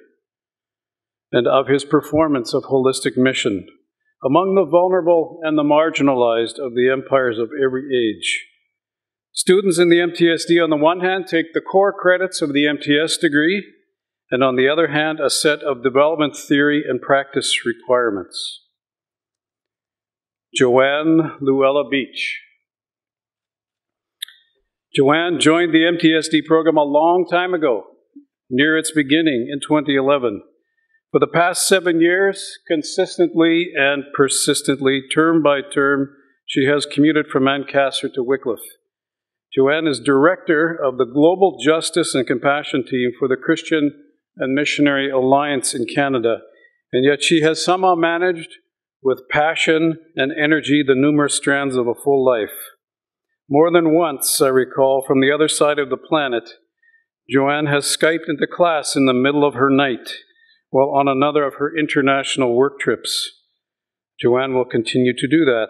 and of his performance of holistic mission among the vulnerable and the marginalized of the empires of every age. Students in the MTSD, on the one hand, take the core credits of the MTS degree, and on the other hand, a set of development theory and practice requirements. Joanne Luella Beach. Joanne joined the MTSD program a long time ago, near its beginning in 2011. For the past seven years, consistently and persistently, term by term, she has commuted from Ancaster to Wycliffe. Joanne is director of the Global Justice and Compassion Team for the Christian and Missionary Alliance in Canada, and yet she has somehow managed, with passion and energy, the numerous strands of a full life. More than once, I recall, from the other side of the planet, Joanne has Skyped into class in the middle of her night while on another of her international work trips. Joanne will continue to do that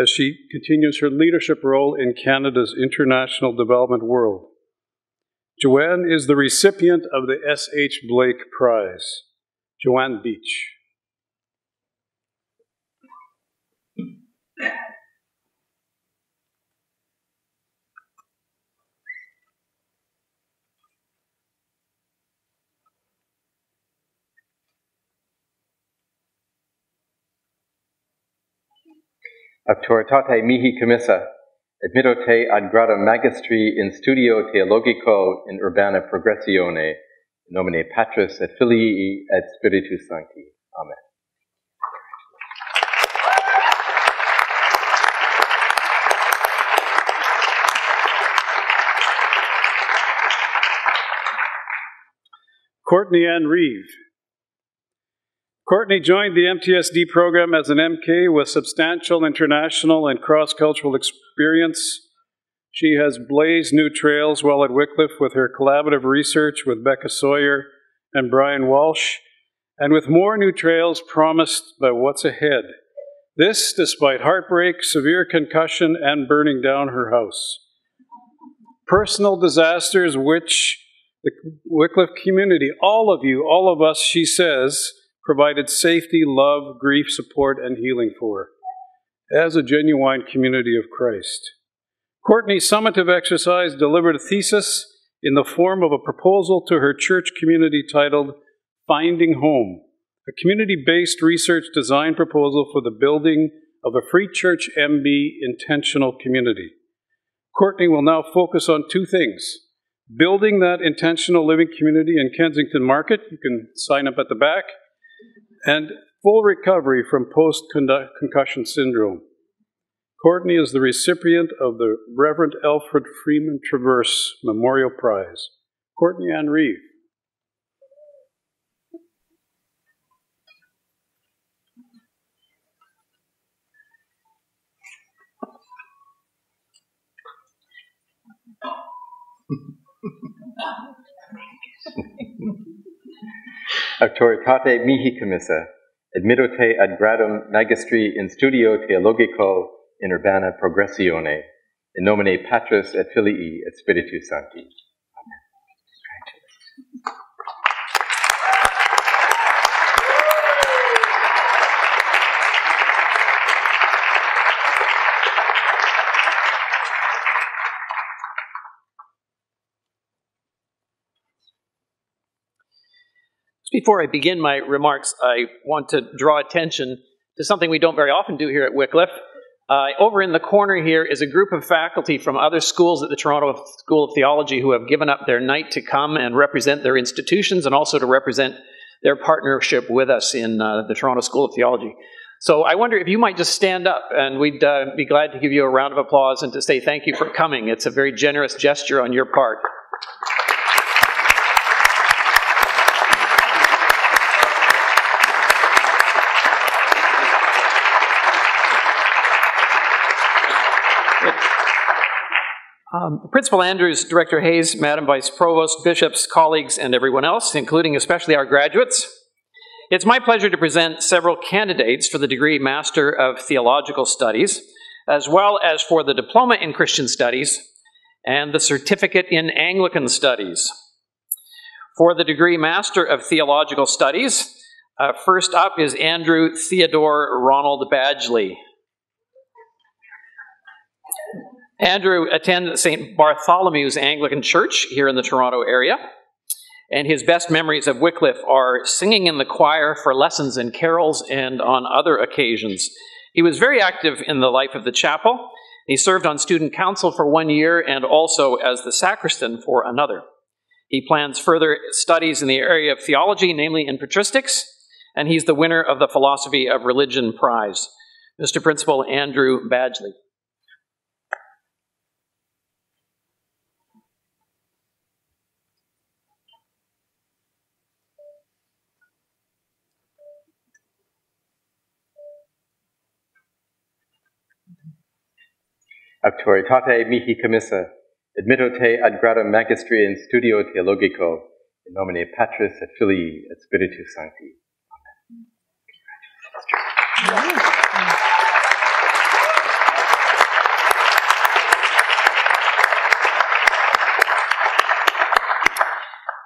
as she continues her leadership role in Canada's international development world. Joanne is the recipient of the S.H. Blake Prize. Joanne Beach. Autoritate mihi commissa, admittote ad gradum magistri in studio theologico in urbana progressione, in nomine Patris et Filii et Spiritus Sancti. Amen. Courtney Ann Reeve. Courtney joined the MTSD program as an MK with substantial international and cross cultural experience. She has blazed new trails while at Wycliffe with her collaborative research with Becca Sawyer and Brian Walsh, and with more new trails promised by what's ahead. This despite heartbreak, severe concussion, and burning down her house. Personal disasters which the Wycliffe community, all of you, all of us, she says, provided safety, love, grief, support, and healing for her, as a genuine community of Christ. Courtney's summative exercise delivered a thesis in the form of a proposal to her church community titled Finding Home, a community based research design proposal for the building of a Free Church MB intentional community. Courtney will now focus on two things building that intentional living community in Kensington Market. You can sign up at the back and full recovery from post concussion syndrome. Courtney is the recipient of the Reverend Alfred Freeman Traverse Memorial Prize. Courtney Ann Reeve. Autoritate mihi commissa, admittote ad gradum magistri in studio theologico in urbana progressione, in nomine Patris et Filii et Spiritus Sancti. Before I begin my remarks, I want to draw attention to something we don't very often do here at Wycliffe. Uh, over in the corner here is a group of faculty from other schools at the Toronto School of Theology who have given up their night to come and represent their institutions and also to represent their partnership with us in uh, the Toronto School of Theology. So I wonder if you might just stand up and we'd uh, be glad to give you a round of applause and to say thank you for coming. It's a very generous gesture on your part. Um, Principal Andrews, Director Hayes, Madam Vice Provost, bishops, colleagues, and everyone else, including especially our graduates, it's my pleasure to present several candidates for the degree Master of Theological Studies, as well as for the Diploma in Christian Studies and the Certificate in Anglican Studies. For the degree Master of Theological Studies, uh, first up is Andrew Theodore Ronald Badgley. Andrew attends St. Bartholomew's Anglican Church here in the Toronto area, and his best memories of Wycliffe are singing in the choir for lessons and carols and on other occasions. He was very active in the life of the chapel. He served on student council for one year and also as the sacristan for another. He plans further studies in the area of theology, namely in patristics, and he's the winner of the Philosophy of Religion Prize. Mr. Principal Andrew Badgley. Auctoritate mihi commissa, admitto te ad gradum magistri in studio theologico, in nomine Patris et Filii et Spiritus Sancti.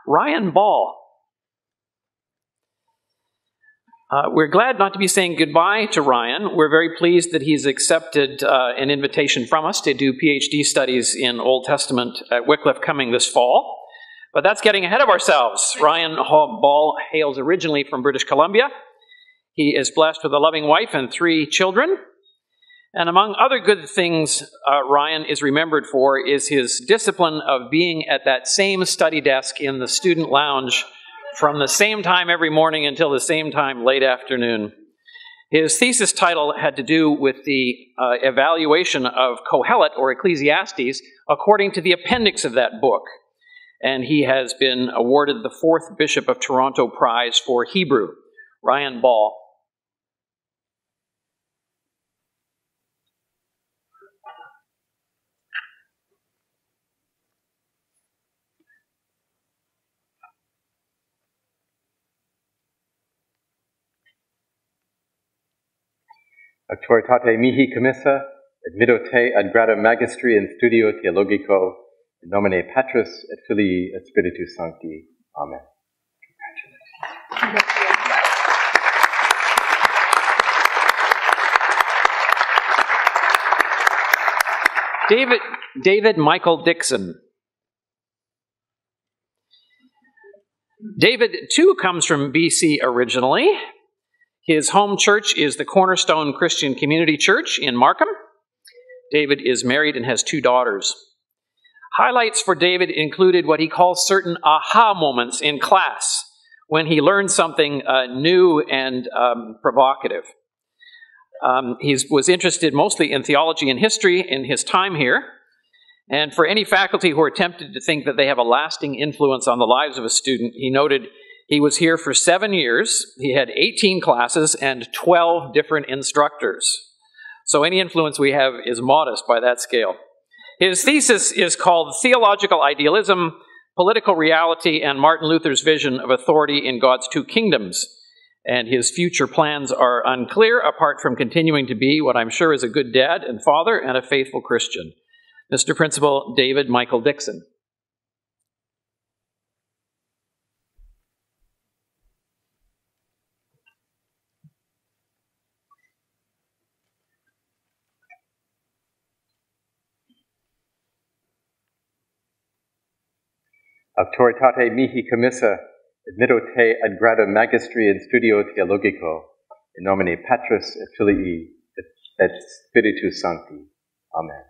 Ryan Ball. Uh, we're glad not to be saying goodbye to Ryan. We're very pleased that he's accepted uh, an invitation from us to do PhD studies in Old Testament at Wycliffe coming this fall. But that's getting ahead of ourselves. Ryan Ball hails originally from British Columbia. He is blessed with a loving wife and three children. And among other good things uh, Ryan is remembered for is his discipline of being at that same study desk in the student lounge from the same time every morning until the same time late afternoon. His thesis title had to do with the uh, evaluation of Kohelet or Ecclesiastes according to the appendix of that book. And he has been awarded the fourth Bishop of Toronto Prize for Hebrew. Ryan Ball. Auctoritate mihi commissa, admitto te ad gradum magistri in studio theologico, in nomine Patris et Filii et Spiritus Sancti. Amen. David, David Michael Dixon. David, too, comes from BC originally, his home church is the Cornerstone Christian Community Church in Markham. David is married and has two daughters. Highlights for David included what he calls certain aha moments in class when he learned something uh, new and um, provocative. Um, he was interested mostly in theology and history in his time here. And for any faculty who are tempted to think that they have a lasting influence on the lives of a student, he noted he was here for seven years. He had 18 classes and 12 different instructors. So any influence we have is modest by that scale. His thesis is called Theological Idealism, Political Reality, and Martin Luther's Vision of Authority in God's Two Kingdoms. And his future plans are unclear, apart from continuing to be what I'm sure is a good dad and father and a faithful Christian. Mr. Principal David Michael Dixon. Auctoritate mihi commissa, admitto te ad gradum magistri in studio theologico, in nomine Patris et Filii et, et Spiritus Sancti. Amen.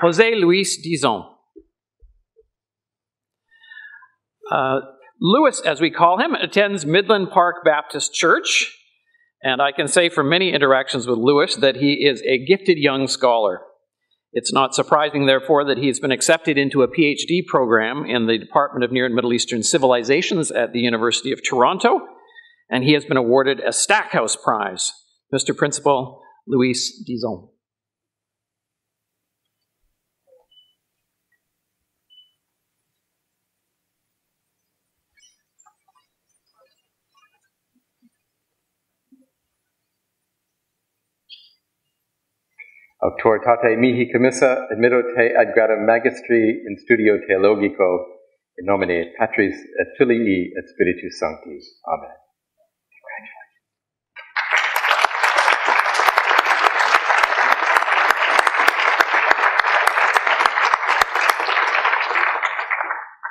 Jose Luis Dizon. Uh, Lewis, as we call him, attends Midland Park Baptist Church and I can say from many interactions with Lewis that he is a gifted young scholar. It's not surprising, therefore, that he has been accepted into a PhD program in the Department of Near and Middle Eastern Civilizations at the University of Toronto, and he has been awarded a Stackhouse Prize. Mr. Principal Luis Dizon. Auctoritate mihi commissa admitto te ad gradum magistri in studio theologico in nomine Patris et Filii et Spiritus Sancti. Amen.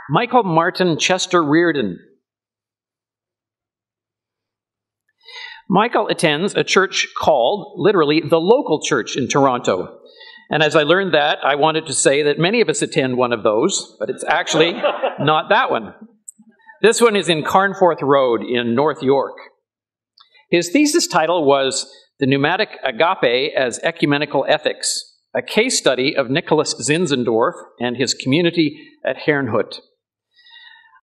Michael Martin Chester Reardon. Michael attends a church called, literally, the local church in Toronto. And as I learned that, I wanted to say that many of us attend one of those, but it's actually not that one. This one is in Carnforth Road in North York. His thesis title was The Pneumatic Agape as Ecumenical Ethics, a case study of Nicholas Zinzendorf and his community at Herrnhut.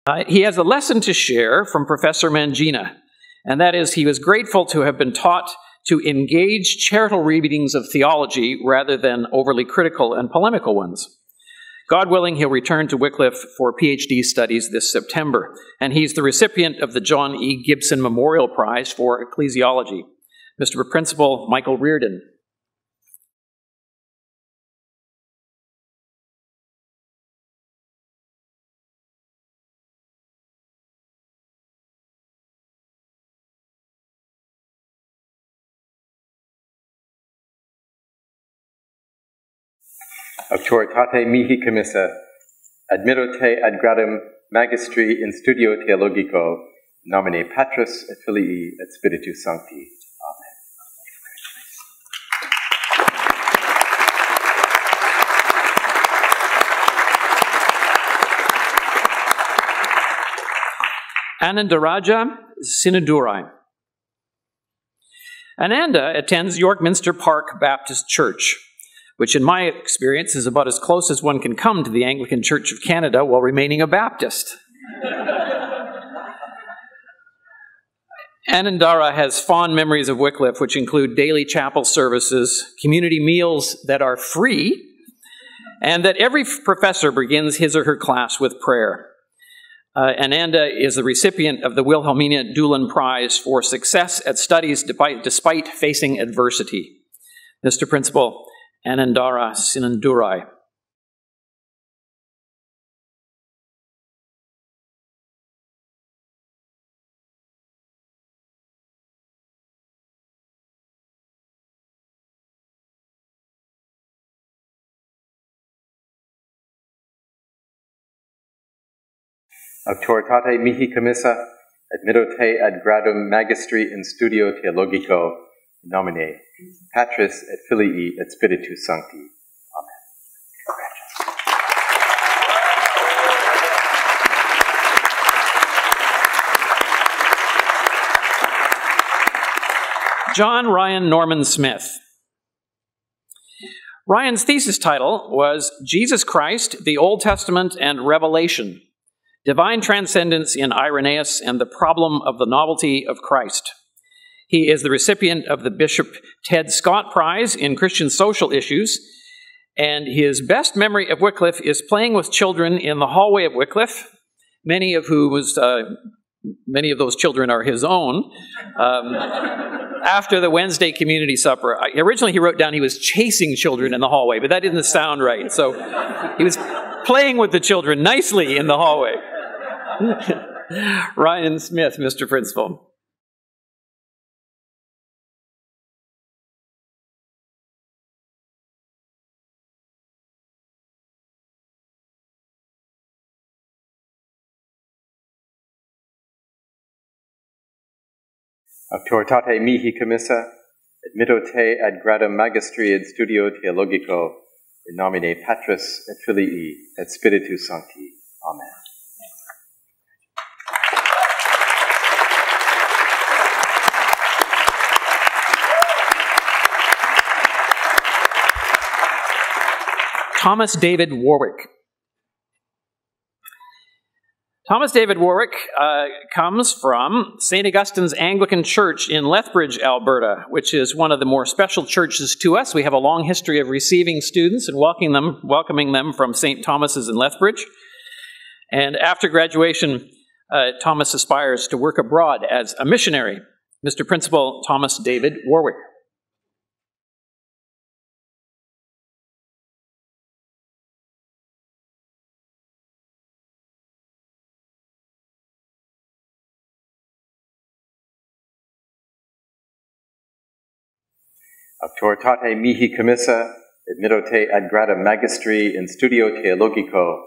Uh, he has a lesson to share from Professor Mangina, and that is he was grateful to have been taught to engage charitable readings of theology rather than overly critical and polemical ones. God willing, he'll return to Wycliffe for PhD studies this September, and he's the recipient of the John E. Gibson Memorial Prize for Ecclesiology. Mr. Principal Michael Reardon. Auctoritate mihi commissa, admitto te ad gradum magistri in studio theologico, nomine Patris et Filii et Spiritus Sancti. Amen. Anandaraja Sinadurai. Ananda attends York Minster Park Baptist Church which in my experience is about as close as one can come to the Anglican Church of Canada while remaining a Baptist. Anandara has fond memories of Wycliffe, which include daily chapel services, community meals that are free, and that every professor begins his or her class with prayer. Uh, Ananda is the recipient of the Wilhelmina Doolan Prize for success at studies despite facing adversity. Mr. Principal, Anandara Sinandurai. Auctoritate mihi commissa, admitto ad gradum magistri in studio theologico, nomine Patris et Filii et Spiritus Sancti. Amen. John Ryan Norman Smith. Ryan's thesis title was Jesus Christ, the Old Testament and Revelation Divine Transcendence in Irenaeus and the Problem of the Novelty of Christ. He is the recipient of the Bishop Ted Scott Prize in Christian Social Issues, and his best memory of Wycliffe is playing with children in the hallway of Wycliffe, many of who was uh, many of those children are his own. Um, after the Wednesday community supper, I, originally he wrote down he was chasing children in the hallway, but that didn't sound right. So he was playing with the children nicely in the hallway. Ryan Smith, Mr. Principal. Auctoritate mihi commissa, admitto te ad gradum magistri in studio theologico, in nomine Patris et Filii et Spiritus Sancti. Amen. Thomas David Warwick. Thomas David Warwick uh, comes from St. Augustine's Anglican Church in Lethbridge, Alberta, which is one of the more special churches to us. We have a long history of receiving students and welcoming them, welcoming them from St. Thomas's in Lethbridge. And after graduation, uh, Thomas aspires to work abroad as a missionary. Mr. Principal Thomas David Warwick. Auctoritate mihi commissa, admittote ad gradum magistri in studio theologico,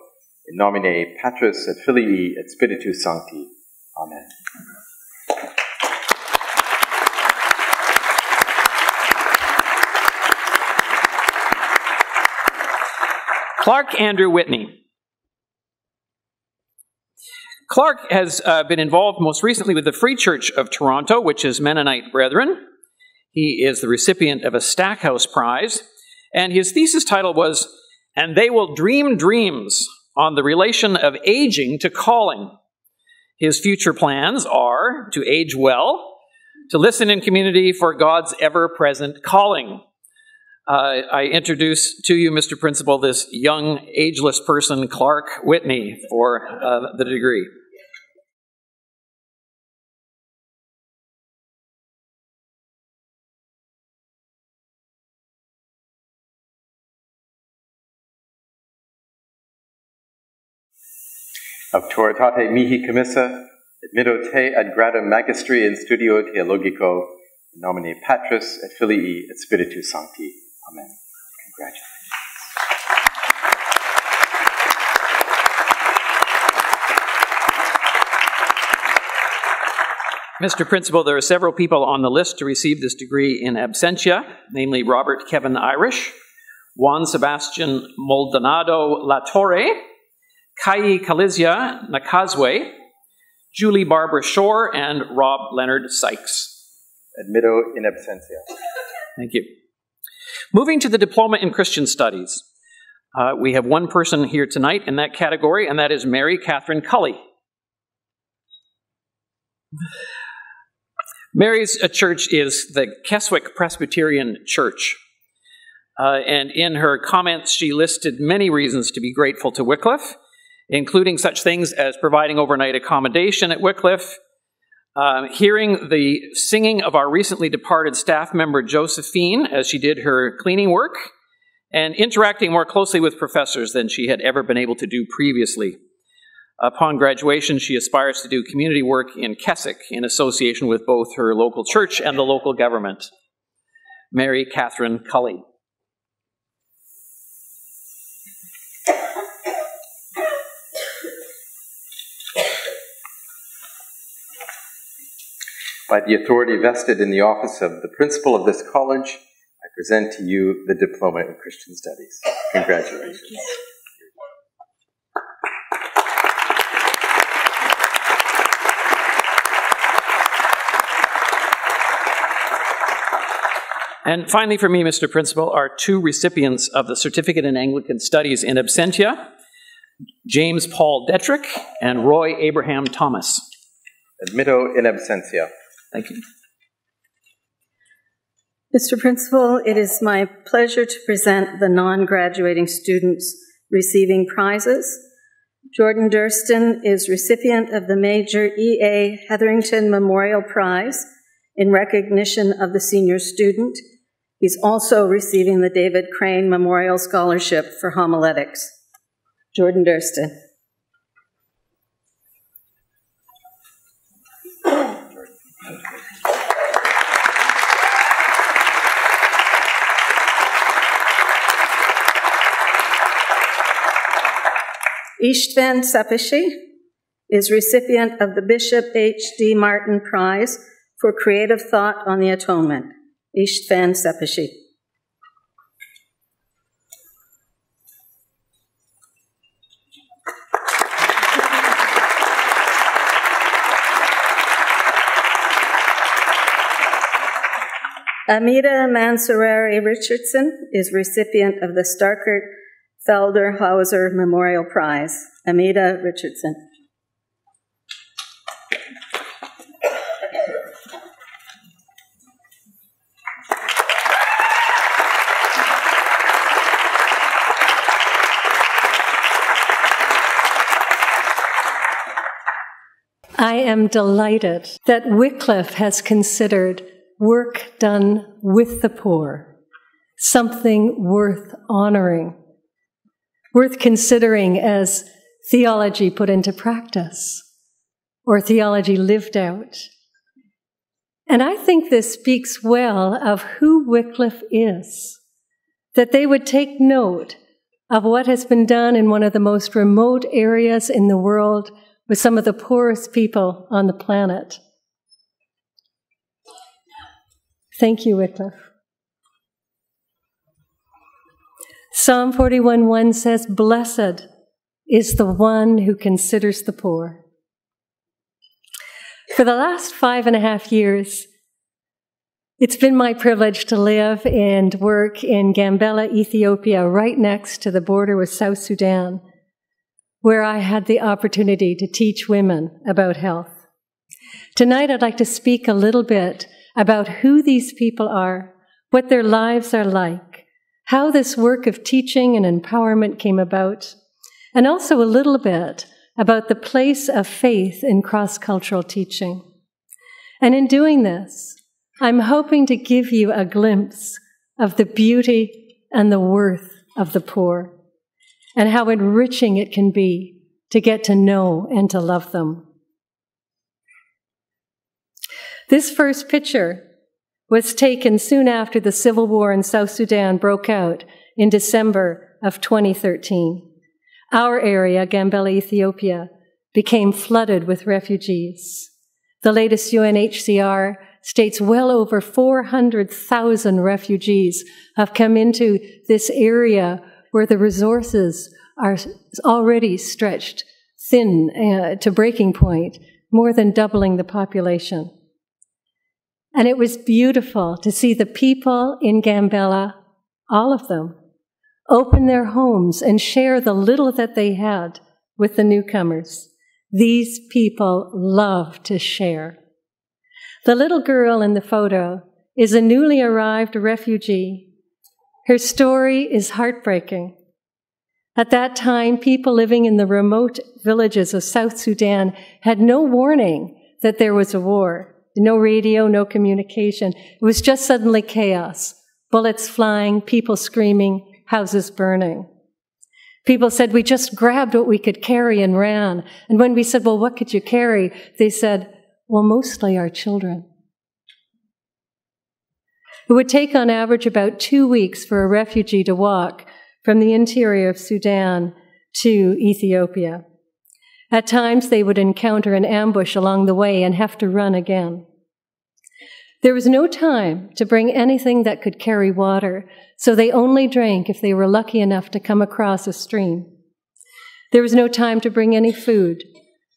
in nomine Patris et Filii et Spiritus Sancti. Amen. Clark Andrew Whitney. Clark has uh, been involved most recently with the Free Church of Toronto, which is Mennonite Brethren. He is the recipient of a Stackhouse Prize, and his thesis title was And They Will Dream Dreams on the Relation of Aging to Calling. His future plans are to age well, to listen in community for God's ever present calling, uh, I introduce to you, Mr. Principal, this young, ageless person, Clark Whitney, for uh, the degree. Auctoritate mihi commissa, admitto te ad gradum magistri in studio theologico, in nomine Patris et Filii et Spiritus Sancti. Amen. Congratulations. Mr. Principal, there are several people on the list to receive this degree in absentia, namely Robert Kevin Irish, Juan Sebastian Maldonado Latorre, Kai Kalizia Nakazwe, Julie Barbara Shore, and Rob Leonard Sykes. Admitto in absentia. Thank you. Moving to the Diploma in Christian Studies, uh, we have one person here tonight in that category, and that is Mary Catherine Cully. Mary's uh, church is the Keswick Presbyterian Church. Uh, and in her comments, she listed many reasons to be grateful to Wycliffe, including such things as providing overnight accommodation at Wycliffe, um, hearing the singing of our recently departed staff member Josephine as she did her cleaning work, and interacting more closely with professors than she had ever been able to do previously. Upon graduation, she aspires to do community work in Keswick in association with both her local church and the local government. Mary Catherine Cully. By the authority vested in the office of the principal of this college, I present to you the Diploma in Christian Studies. Congratulations. And finally, for me, Mr. Principal, are two recipients of the Certificate in Anglican Studies in absentia James Paul Detrick and Roy Abraham Thomas. Admitto in absentia. Thank you. Mr. Principal, it is my pleasure to present the non graduating students receiving prizes. Jordan Durston is recipient of the Major E.A. Hetherington Memorial Prize in recognition of the senior student. He's also receiving the David Crane Memorial Scholarship for Homiletics. Jordan Durston. Istvan Sapishi is recipient of the Bishop H.D. Martin Prize for Creative Thought on the Atonement. Istvan Sapishi. Amita Mansurari Richardson is recipient of the Starkert Felder Hauser Memorial Prize, Amita Richardson. I am delighted that Wycliffe has considered work done with the poor something worth honoring, worth considering as theology put into practice or theology lived out. And I think this speaks well of who Wycliffe is, that they would take note of what has been done in one of the most remote areas in the world with some of the poorest people on the planet. Thank you, Wycliffe. Psalm 41:1 says, Blessed is the one who considers the poor. For the last five and a half years, it's been my privilege to live and work in Gambela, Ethiopia, right next to the border with South Sudan where I had the opportunity to teach women about health. Tonight, I'd like to speak a little bit about who these people are, what their lives are like, how this work of teaching and empowerment came about, and also a little bit about the place of faith in cross cultural teaching. And in doing this, I'm hoping to give you a glimpse of the beauty and the worth of the poor and how enriching it can be to get to know and to love them. This first picture was taken soon after the civil war in South Sudan broke out in December of 2013. Our area, Gambela, Ethiopia, became flooded with refugees. The latest UNHCR states well over 400,000 refugees have come into this area where the resources are already stretched thin uh, to breaking point, more than doubling the population. And it was beautiful to see the people in Gambela, all of them, open their homes and share the little that they had with the newcomers. These people love to share. The little girl in the photo is a newly arrived refugee her story is heartbreaking. At that time, people living in the remote villages of South Sudan had no warning that there was a war. No radio, no communication. It was just suddenly chaos. Bullets flying, people screaming, houses burning. People said, we just grabbed what we could carry and ran. And when we said, well, what could you carry? They said, well, mostly our children. It would take on average about two weeks for a refugee to walk from the interior of Sudan to Ethiopia. At times, they would encounter an ambush along the way and have to run again. There was no time to bring anything that could carry water, so they only drank if they were lucky enough to come across a stream. There was no time to bring any food,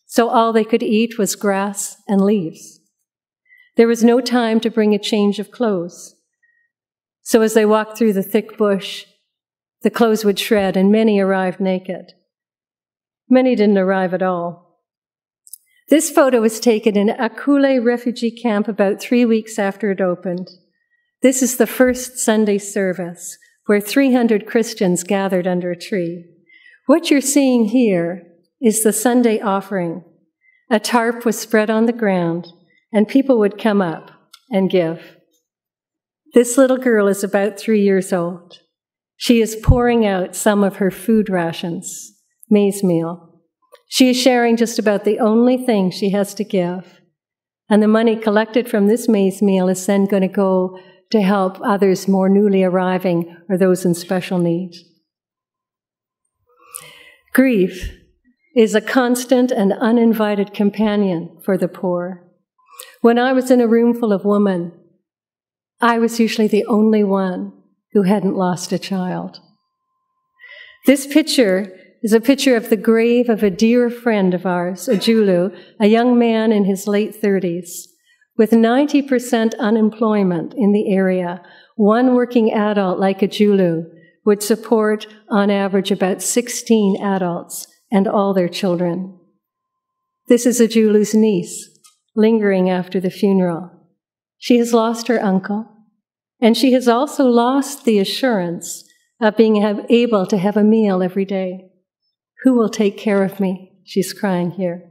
so all they could eat was grass and leaves. There was no time to bring a change of clothes. So as they walked through the thick bush, the clothes would shred, and many arrived naked. Many didn't arrive at all. This photo was taken in Akule refugee camp about three weeks after it opened. This is the first Sunday service where 300 Christians gathered under a tree. What you're seeing here is the Sunday offering. A tarp was spread on the ground, and people would come up and give. This little girl is about three years old. She is pouring out some of her food rations, maize meal. She is sharing just about the only thing she has to give. And the money collected from this maize meal is then going to go to help others more newly arriving or those in special need. Grief is a constant and uninvited companion for the poor. When I was in a room full of women I was usually the only one who hadn't lost a child. This picture is a picture of the grave of a dear friend of ours, Ajulu, a young man in his late 30s. With 90% unemployment in the area, one working adult like Ajulu would support, on average, about 16 adults and all their children. This is Ajulu's niece, lingering after the funeral. She has lost her uncle, and she has also lost the assurance of being able to have a meal every day. Who will take care of me? She's crying here.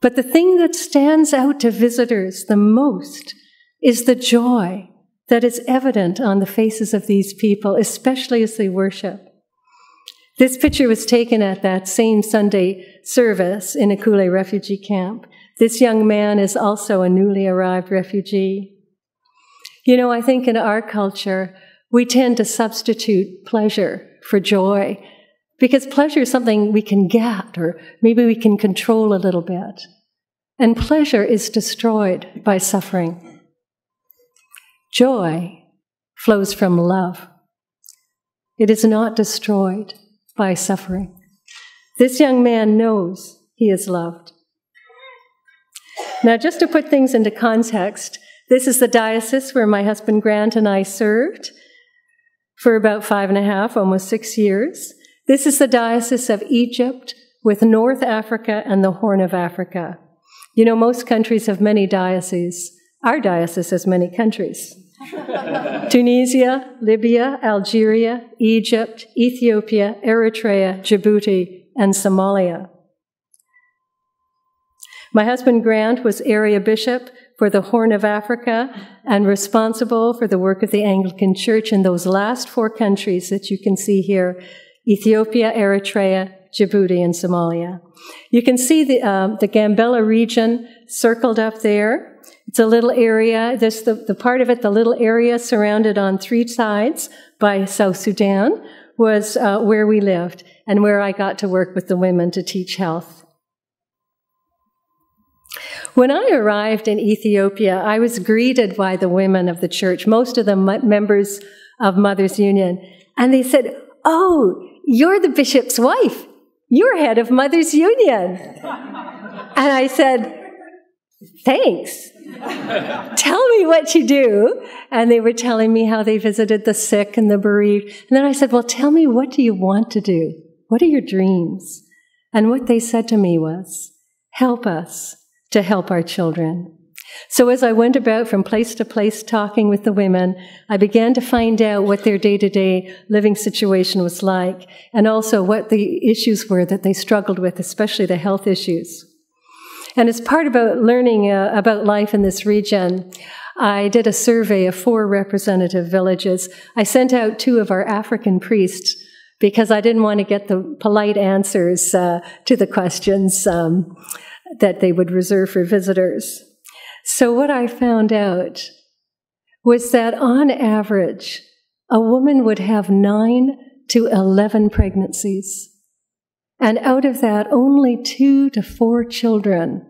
But the thing that stands out to visitors the most is the joy that is evident on the faces of these people, especially as they worship. This picture was taken at that same Sunday service in Kakule refugee camp. This young man is also a newly arrived refugee. You know, I think in our culture, we tend to substitute pleasure for joy because pleasure is something we can get or maybe we can control a little bit. And pleasure is destroyed by suffering. Joy flows from love. It is not destroyed by suffering. This young man knows he is loved. Now, just to put things into context, this is the diocese where my husband Grant and I served for about five and a half, almost six years. This is the Diocese of Egypt with North Africa and the Horn of Africa. You know, most countries have many dioceses. Our diocese has many countries. Tunisia, Libya, Algeria, Egypt, Ethiopia, Eritrea, Djibouti, and Somalia. My husband Grant was area bishop for the Horn of Africa and responsible for the work of the Anglican Church in those last four countries that you can see here Ethiopia, Eritrea, Djibouti, and Somalia. You can see the, um, the Gambela region circled up there. It's a little area, this, the, the part of it, the little area surrounded on three sides by South Sudan was uh, where we lived and where I got to work with the women to teach health. When I arrived in Ethiopia, I was greeted by the women of the church, most of them members of Mothers Union, and they said, Oh, you're the bishop's wife. You're head of Mothers Union. And I said, Thanks. Tell me what you do. And they were telling me how they visited the sick and the bereaved. And then I said, Well, tell me, what do you want to do? What are your dreams? And what they said to me was, Help us to help our children. So as I went about from place to place talking with the women, I began to find out what their day to day living situation was like, and also what the issues were that they struggled with, especially the health issues. And as part about learning uh, about life in this region, I did a survey of four representative villages. I sent out two of our African priests because I didn't want to get the polite answers uh, to the questions. Um, that they would reserve for visitors. So, what I found out was that on average, a woman would have nine to 11 pregnancies. And out of that, only two to four children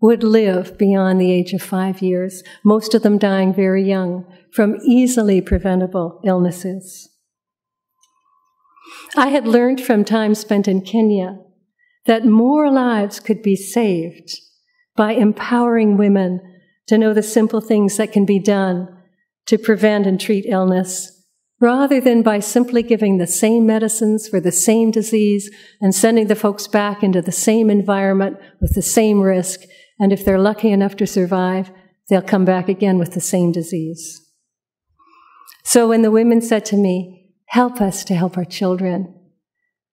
would live beyond the age of five years, most of them dying very young from easily preventable illnesses. I had learned from time spent in Kenya that more lives could be saved by empowering women to know the simple things that can be done to prevent and treat illness, rather than by simply giving the same medicines for the same disease and sending the folks back into the same environment with the same risk. And if they're lucky enough to survive, they'll come back again with the same disease. So when the women said to me, Help us to help our children,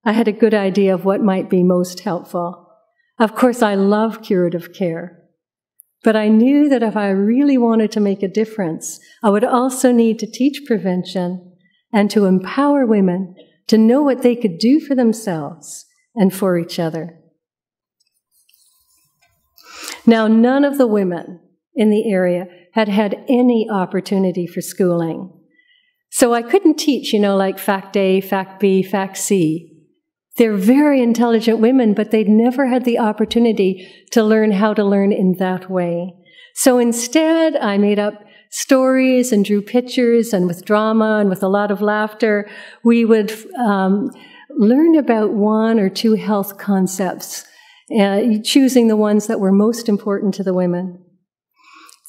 I had a good idea of what might be most helpful. Of course, I love curative care. But I knew that if I really wanted to make a difference, I would also need to teach prevention and to empower women to know what they could do for themselves and for each other. Now, none of the women in the area had had any opportunity for schooling. So I couldn't teach, you know, like fact A, fact B, fact C. They're very intelligent women, but they'd never had the opportunity to learn how to learn in that way. So instead, I made up stories and drew pictures, and with drama and with a lot of laughter, we would um, learn about one or two health concepts, uh, choosing the ones that were most important to the women.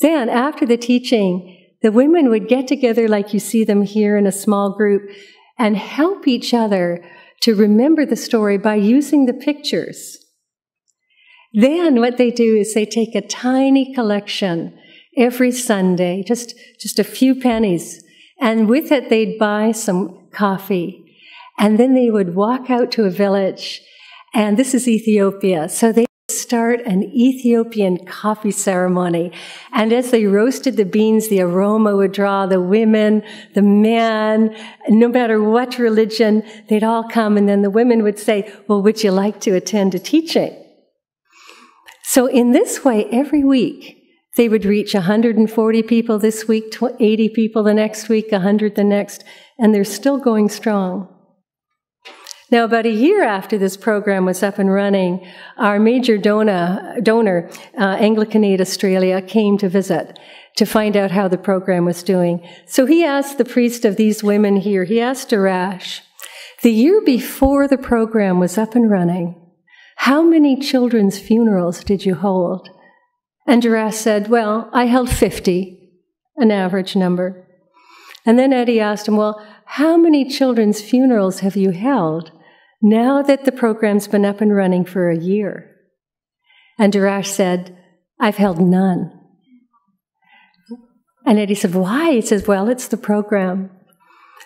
Then, after the teaching, the women would get together like you see them here in a small group and help each other to remember the story by using the pictures. Then what they do is they take a tiny collection every Sunday, just, just a few pennies, and with it they'd buy some coffee. And then they would walk out to a village, and this is Ethiopia. So they start an Ethiopian coffee ceremony. And as they roasted the beans, the aroma would draw the women, the men, no matter what religion, they'd all come. And then the women would say, Well, would you like to attend a teaching? So, in this way, every week, they would reach 140 people this week, 80 people the next week, 100 the next, and they're still going strong. Now, about a year after this program was up and running, our major donor, donor uh, Anglican Aid Australia, came to visit to find out how the program was doing. So he asked the priest of these women here, he asked Darash, the year before the program was up and running, how many children's funerals did you hold? And Darash said, Well, I held 50, an average number. And then Eddie asked him, Well, how many children's funerals have you held now that the program's been up and running for a year? And Darash said, I've held none. And Eddie said, Why? He says, Well, it's the program.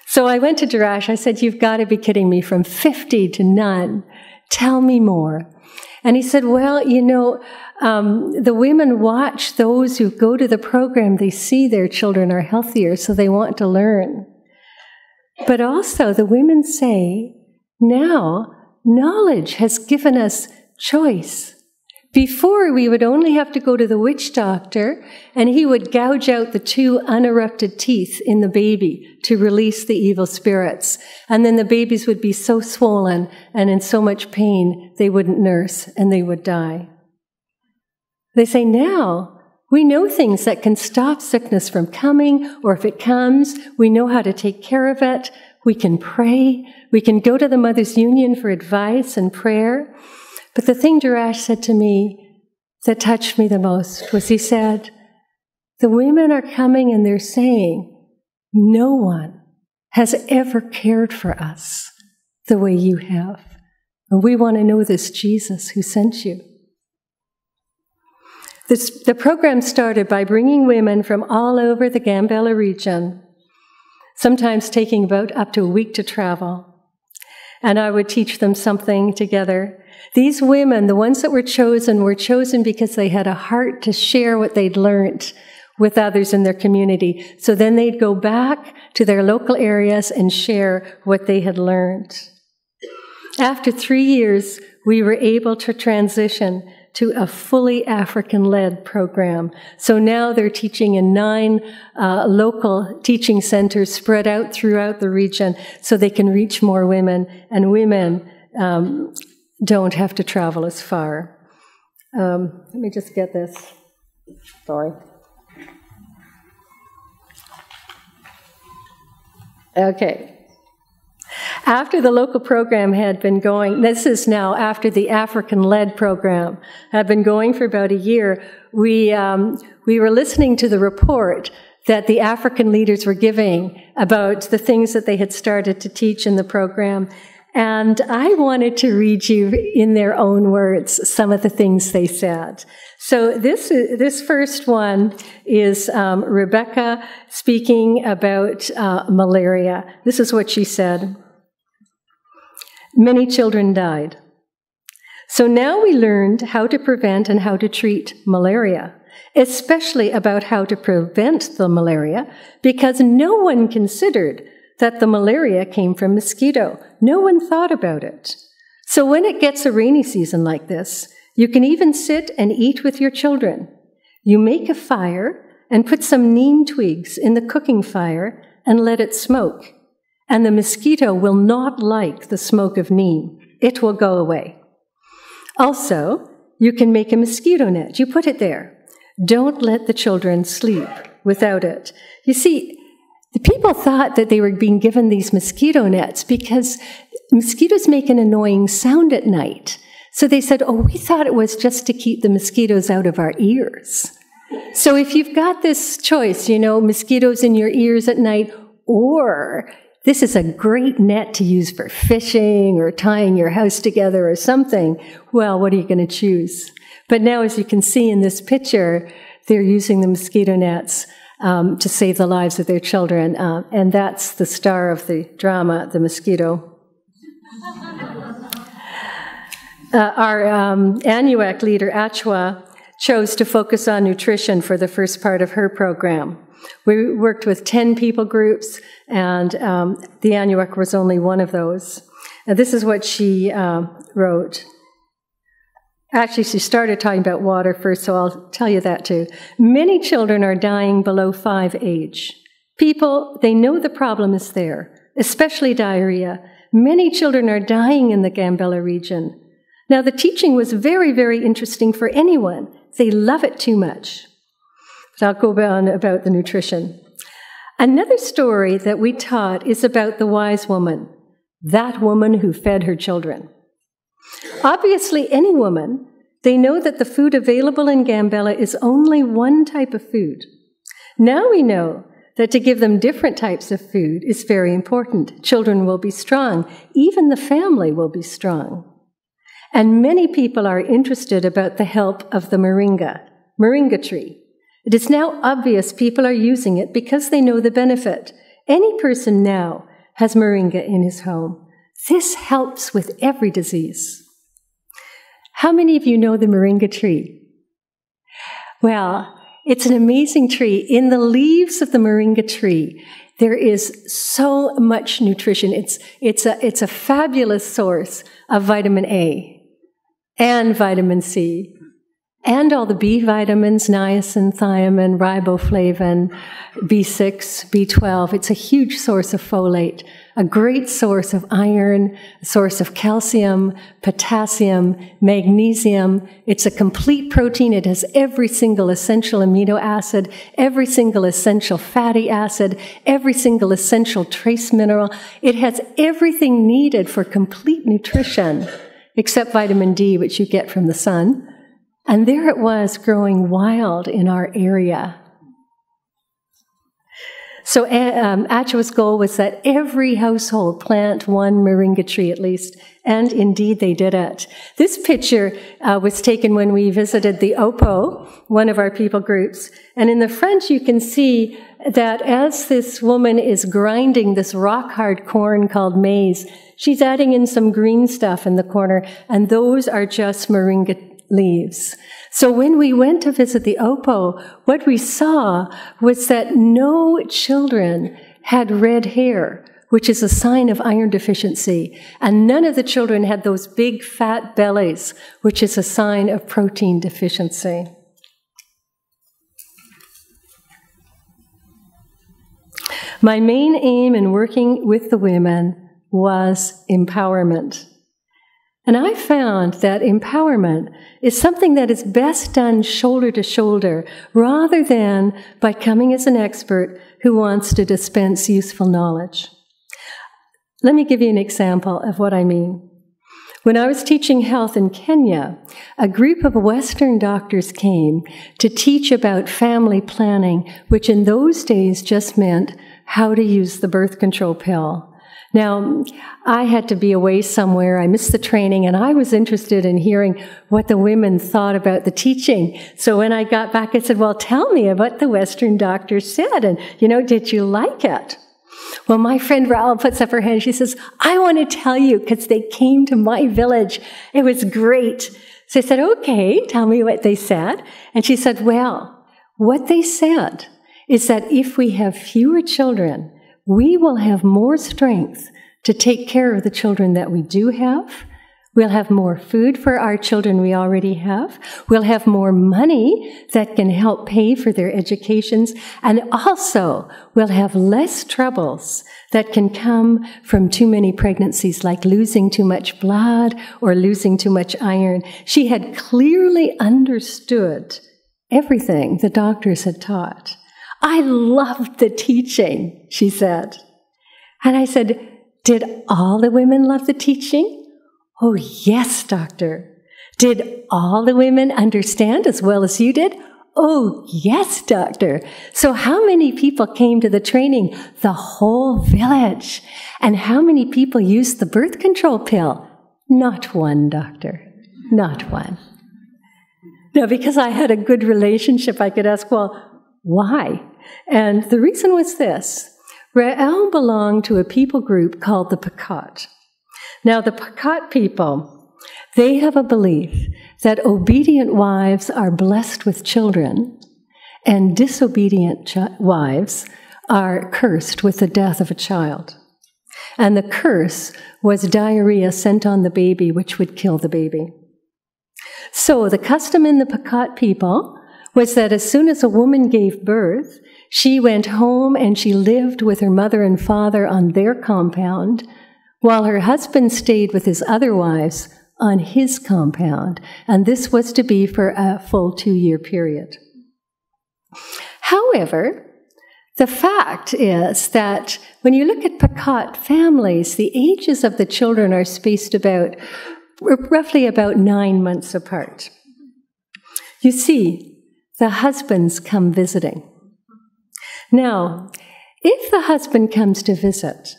So I went to Darash. I said, You've got to be kidding me, from 50 to none. Tell me more. And he said, Well, you know, um, the women watch those who go to the program, they see their children are healthier, so they want to learn. But also, the women say, now knowledge has given us choice. Before, we would only have to go to the witch doctor, and he would gouge out the two unerupted teeth in the baby to release the evil spirits. And then the babies would be so swollen and in so much pain, they wouldn't nurse and they would die. They say now, we know things that can stop sickness from coming, or if it comes, we know how to take care of it. We can pray. We can go to the Mother's Union for advice and prayer. But the thing Darash said to me that touched me the most was he said, The women are coming and they're saying, No one has ever cared for us the way you have. And we want to know this Jesus who sent you. This, the program started by bringing women from all over the Gambela region, sometimes taking about up to a week to travel. And I would teach them something together. These women, the ones that were chosen, were chosen because they had a heart to share what they'd learned with others in their community. So then they'd go back to their local areas and share what they had learned. After three years, we were able to transition to a fully African led program. So now they're teaching in nine uh, local teaching centers spread out throughout the region so they can reach more women, and women um, don't have to travel as far. Um, let me just get this. Sorry. Okay. After the local program had been going, this is now after the African led program had been going for about a year, we, um, we were listening to the report that the African leaders were giving about the things that they had started to teach in the program. And I wanted to read you in their own words some of the things they said. So this this first one is um, Rebecca speaking about uh, malaria. This is what she said. Many children died. So now we learned how to prevent and how to treat malaria, especially about how to prevent the malaria, because no one considered that the malaria came from mosquito. No one thought about it. So when it gets a rainy season like this, you can even sit and eat with your children. You make a fire and put some neem twigs in the cooking fire and let it smoke. And the mosquito will not like the smoke of neem. It will go away. Also, you can make a mosquito net. You put it there. Don't let the children sleep without it. You see, the people thought that they were being given these mosquito nets because mosquitoes make an annoying sound at night. So they said, Oh, we thought it was just to keep the mosquitoes out of our ears. So if you've got this choice, you know, mosquitoes in your ears at night, or this is a great net to use for fishing or tying your house together or something, well, what are you going to choose? But now, as you can see in this picture, they're using the mosquito nets um, to save the lives of their children. Uh, and that's the star of the drama, The Mosquito. Uh, our um, Anuak leader, Achwa, chose to focus on nutrition for the first part of her program. We worked with 10 people groups, and um, the Anuak was only one of those. And this is what she uh, wrote. Actually, she started talking about water first, so I'll tell you that too. Many children are dying below five age. People, they know the problem is there, especially diarrhea. Many children are dying in the Gambella region. Now, the teaching was very, very interesting for anyone. They love it too much. But I'll go on about the nutrition. Another story that we taught is about the wise woman, that woman who fed her children. Obviously, any woman, they know that the food available in Gambella is only one type of food. Now we know that to give them different types of food is very important. Children will be strong, even the family will be strong. And many people are interested about the help of the moringa, moringa tree. It is now obvious people are using it because they know the benefit. Any person now has moringa in his home. This helps with every disease. How many of you know the moringa tree? Well, it's an amazing tree. In the leaves of the moringa tree, there is so much nutrition. It's, it's, a, it's a fabulous source of vitamin A and vitamin C and all the B vitamins, niacin, thiamine, riboflavin, B6, B12. It's a huge source of folate, a great source of iron, a source of calcium, potassium, magnesium. It's a complete protein. It has every single essential amino acid, every single essential fatty acid, every single essential trace mineral. It has everything needed for complete nutrition, except vitamin D, which you get from the sun. And there it was growing wild in our area. So um, Achwa's goal was that every household plant one moringa tree at least, and indeed they did it. This picture uh, was taken when we visited the Opo, one of our people groups, and in the front you can see that as this woman is grinding this rock hard corn called maize, she's adding in some green stuff in the corner, and those are just moringa leaves. So when we went to visit the Opo, what we saw was that no children had red hair, which is a sign of iron deficiency. And none of the children had those big fat bellies, which is a sign of protein deficiency. My main aim in working with the women was empowerment. And I found that empowerment is something that is best done shoulder to shoulder rather than by coming as an expert who wants to dispense useful knowledge. Let me give you an example of what I mean. When I was teaching health in Kenya, a group of Western doctors came to teach about family planning, which in those days just meant how to use the birth control pill. Now, I had to be away somewhere. I missed the training and I was interested in hearing what the women thought about the teaching. So when I got back, I said, well, tell me what the Western doctors said. And, you know, did you like it? Well, my friend Rael puts up her hand. She says, I want to tell you because they came to my village. It was great. So I said, okay, tell me what they said. And she said, well, what they said is that if we have fewer children, we will have more strength to take care of the children that we do have. We'll have more food for our children we already have. We'll have more money that can help pay for their educations. And also, we'll have less troubles that can come from too many pregnancies, like losing too much blood or losing too much iron. She had clearly understood everything the doctors had taught. I loved the teaching, she said. And I said, Did all the women love the teaching? Oh, yes, doctor. Did all the women understand as well as you did? Oh, yes, doctor. So how many people came to the training? The whole village. And how many people used the birth control pill? Not one, doctor. Not one. Now, because I had a good relationship, I could ask, well, why? And the reason was this Rael belonged to a people group called the Pokot. Now, the Pokot people, they have a belief that obedient wives are blessed with children and disobedient wives are cursed with the death of a child. And the curse was diarrhea sent on the baby, which would kill the baby. So the custom in the Pokot people was that as soon as a woman gave birth, she went home and she lived with her mother and father on their compound, while her husband stayed with his other wives on his compound. And this was to be for a full two year period. However, the fact is that when you look at Pokot families, the ages of the children are spaced about roughly about nine months apart. You see, the husbands come visiting. Now, if the husband comes to visit,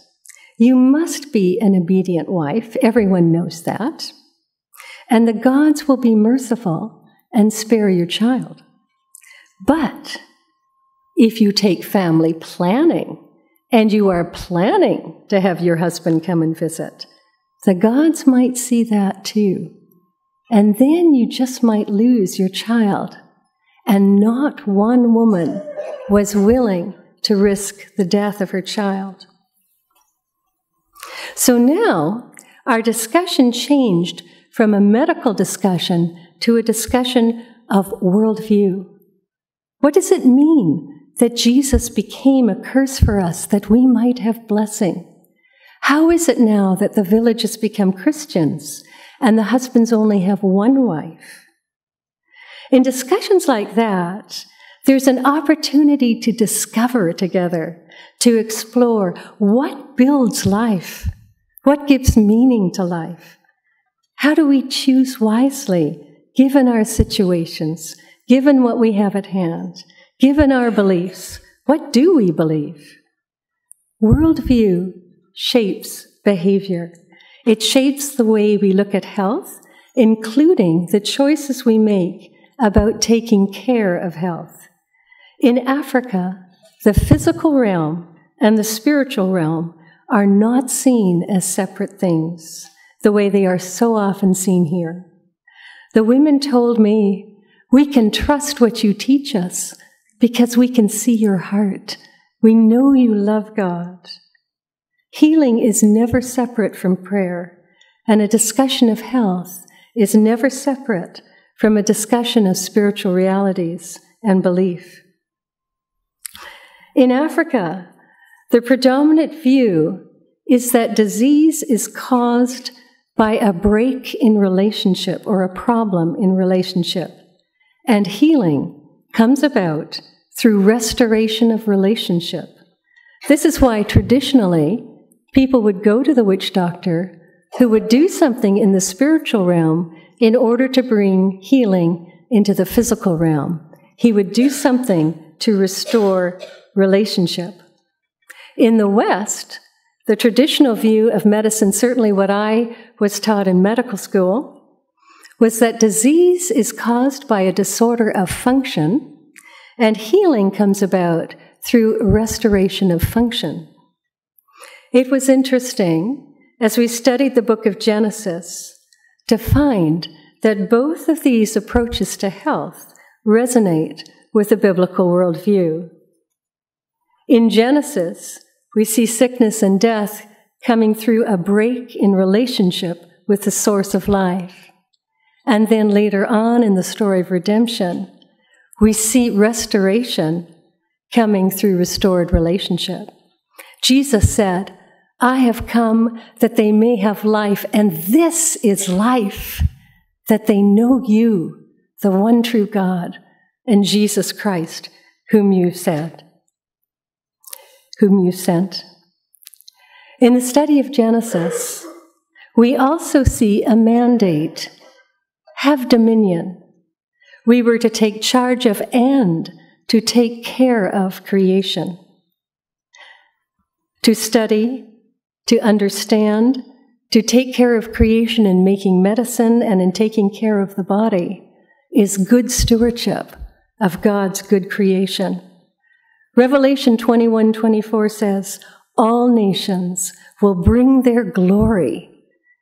you must be an obedient wife. Everyone knows that. And the gods will be merciful and spare your child. But if you take family planning and you are planning to have your husband come and visit, the gods might see that too. And then you just might lose your child. And not one woman was willing to risk the death of her child. So now our discussion changed from a medical discussion to a discussion of worldview. What does it mean that Jesus became a curse for us that we might have blessing? How is it now that the village has become Christians and the husbands only have one wife? In discussions like that, there's an opportunity to discover together, to explore what builds life, what gives meaning to life. How do we choose wisely, given our situations, given what we have at hand, given our beliefs? What do we believe? Worldview shapes behavior. It shapes the way we look at health, including the choices we make about taking care of health. In Africa, the physical realm and the spiritual realm are not seen as separate things, the way they are so often seen here. The women told me, We can trust what you teach us because we can see your heart. We know you love God. Healing is never separate from prayer, and a discussion of health is never separate from a discussion of spiritual realities and belief. In Africa, the predominant view is that disease is caused by a break in relationship or a problem in relationship, and healing comes about through restoration of relationship. This is why traditionally people would go to the witch doctor who would do something in the spiritual realm in order to bring healing into the physical realm. He would do something to restore relationship. In the West, the traditional view of medicine, certainly what I was taught in medical school, was that disease is caused by a disorder of function, and healing comes about through restoration of function. It was interesting as we studied the book of Genesis to find that both of these approaches to health resonate with the biblical worldview. In Genesis, we see sickness and death coming through a break in relationship with the source of life. And then later on in the story of redemption, we see restoration coming through restored relationship. Jesus said, I have come that they may have life, and this is life, that they know you, the one true God, and Jesus Christ, whom you said, whom you sent. In the study of Genesis, we also see a mandate have dominion. we were to take charge of and to take care of creation. To study, to understand, to take care of creation in making medicine and in taking care of the body is good stewardship of God's good creation. Revelation 21 24 says, All nations will bring their glory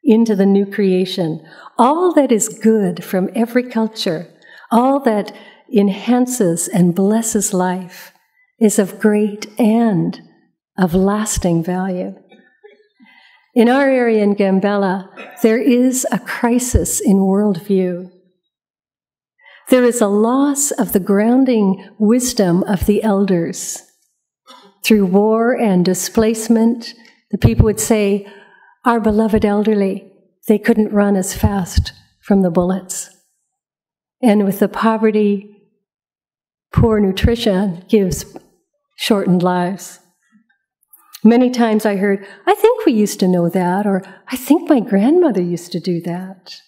into the new creation. All that is good from every culture, all that enhances and blesses life, is of great and of lasting value. In our area in Gambella, there is a crisis in worldview. There is a loss of the grounding wisdom of the elders. Through war and displacement, the people would say, Our beloved elderly, they couldn't run as fast from the bullets. And with the poverty, poor nutrition gives shortened lives. Many times I heard, I think we used to know that, or I think my grandmother used to do that.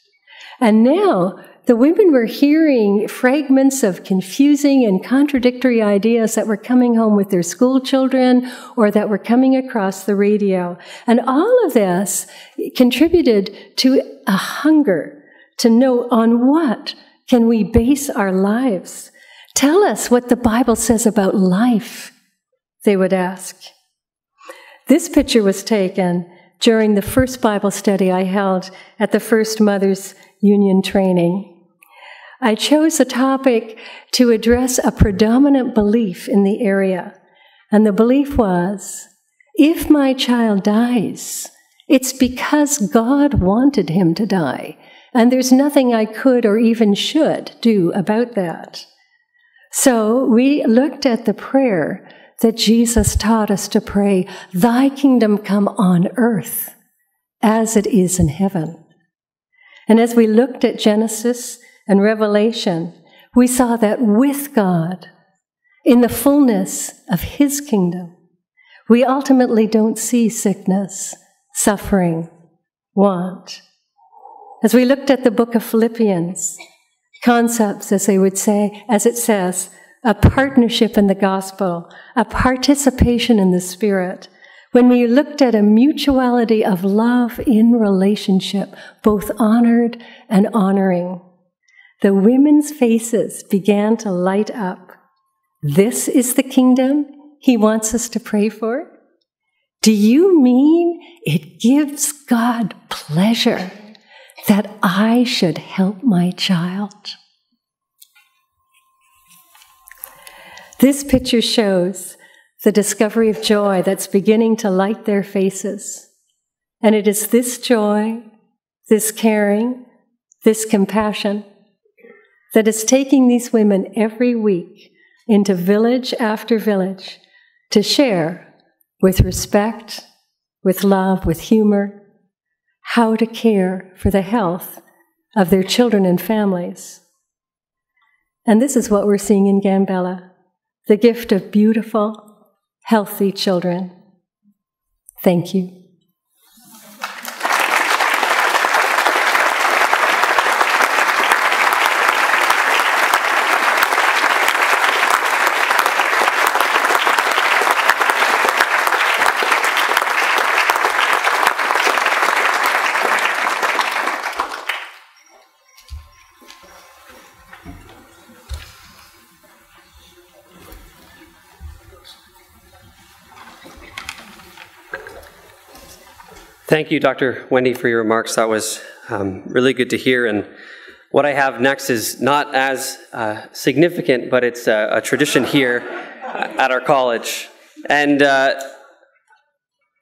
And now the women were hearing fragments of confusing and contradictory ideas that were coming home with their school children or that were coming across the radio. And all of this contributed to a hunger to know on what can we base our lives. Tell us what the Bible says about life, they would ask. This picture was taken during the first Bible study I held at the First Mothers Union training. I chose a topic to address a predominant belief in the area. And the belief was if my child dies, it's because God wanted him to die. And there's nothing I could or even should do about that. So we looked at the prayer that Jesus taught us to pray, Thy kingdom come on earth as it is in heaven. And as we looked at Genesis and Revelation, we saw that with God, in the fullness of His kingdom, we ultimately don't see sickness, suffering, want. As we looked at the book of Philippians, concepts, as they would say, as it says, a partnership in the gospel, a participation in the Spirit, when we looked at a mutuality of love in relationship, both honored and honoring, the women's faces began to light up. This is the kingdom he wants us to pray for? Do you mean it gives God pleasure that I should help my child? This picture shows the discovery of joy that's beginning to light their faces. And it is this joy, this caring, this compassion that is taking these women every week into village after village to share with respect, with love, with humor, how to care for the health of their children and families. And this is what we're seeing in Gambella the gift of beautiful, healthy children. Thank you. Thank you, Dr. Wendy, for your remarks. That was um, really good to hear. And what I have next is not as uh, significant, but it's a, a, tradition here at our college. And uh,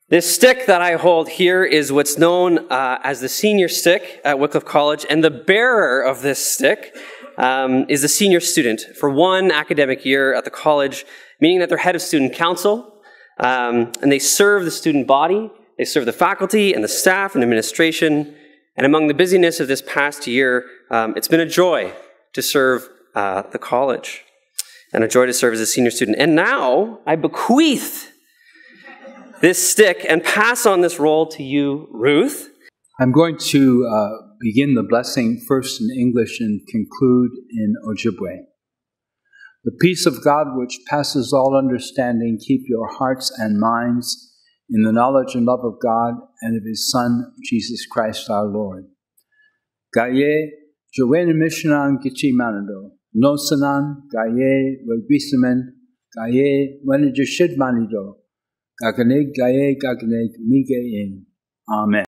this stick that I hold here is what's known uh, as the senior stick at Wycliffe College. And the bearer of this stick um, is the senior student for one academic year at the college, meaning that they're head of student council. Um, and they serve the student body they serve the faculty and the staff and administration. And among the busyness of this past year, um, it's been a joy to serve uh, the college and a joy to serve as a senior student. And now I bequeath this stick and pass on this role to you, Ruth. I'm going to uh, begin the blessing first in English and conclude in Ojibwe. The peace of God, which passes all understanding, keep your hearts and minds in the knowledge and love of God and of His Son, Jesus Christ our Lord. Gaye, Jowen Mishanan Gichi Manado, Nosanan, Gaye, Wegbisamen, Gaye, Wenajashid Manido, Gaganig, Gaye, Gaganig, Mige in. Amen.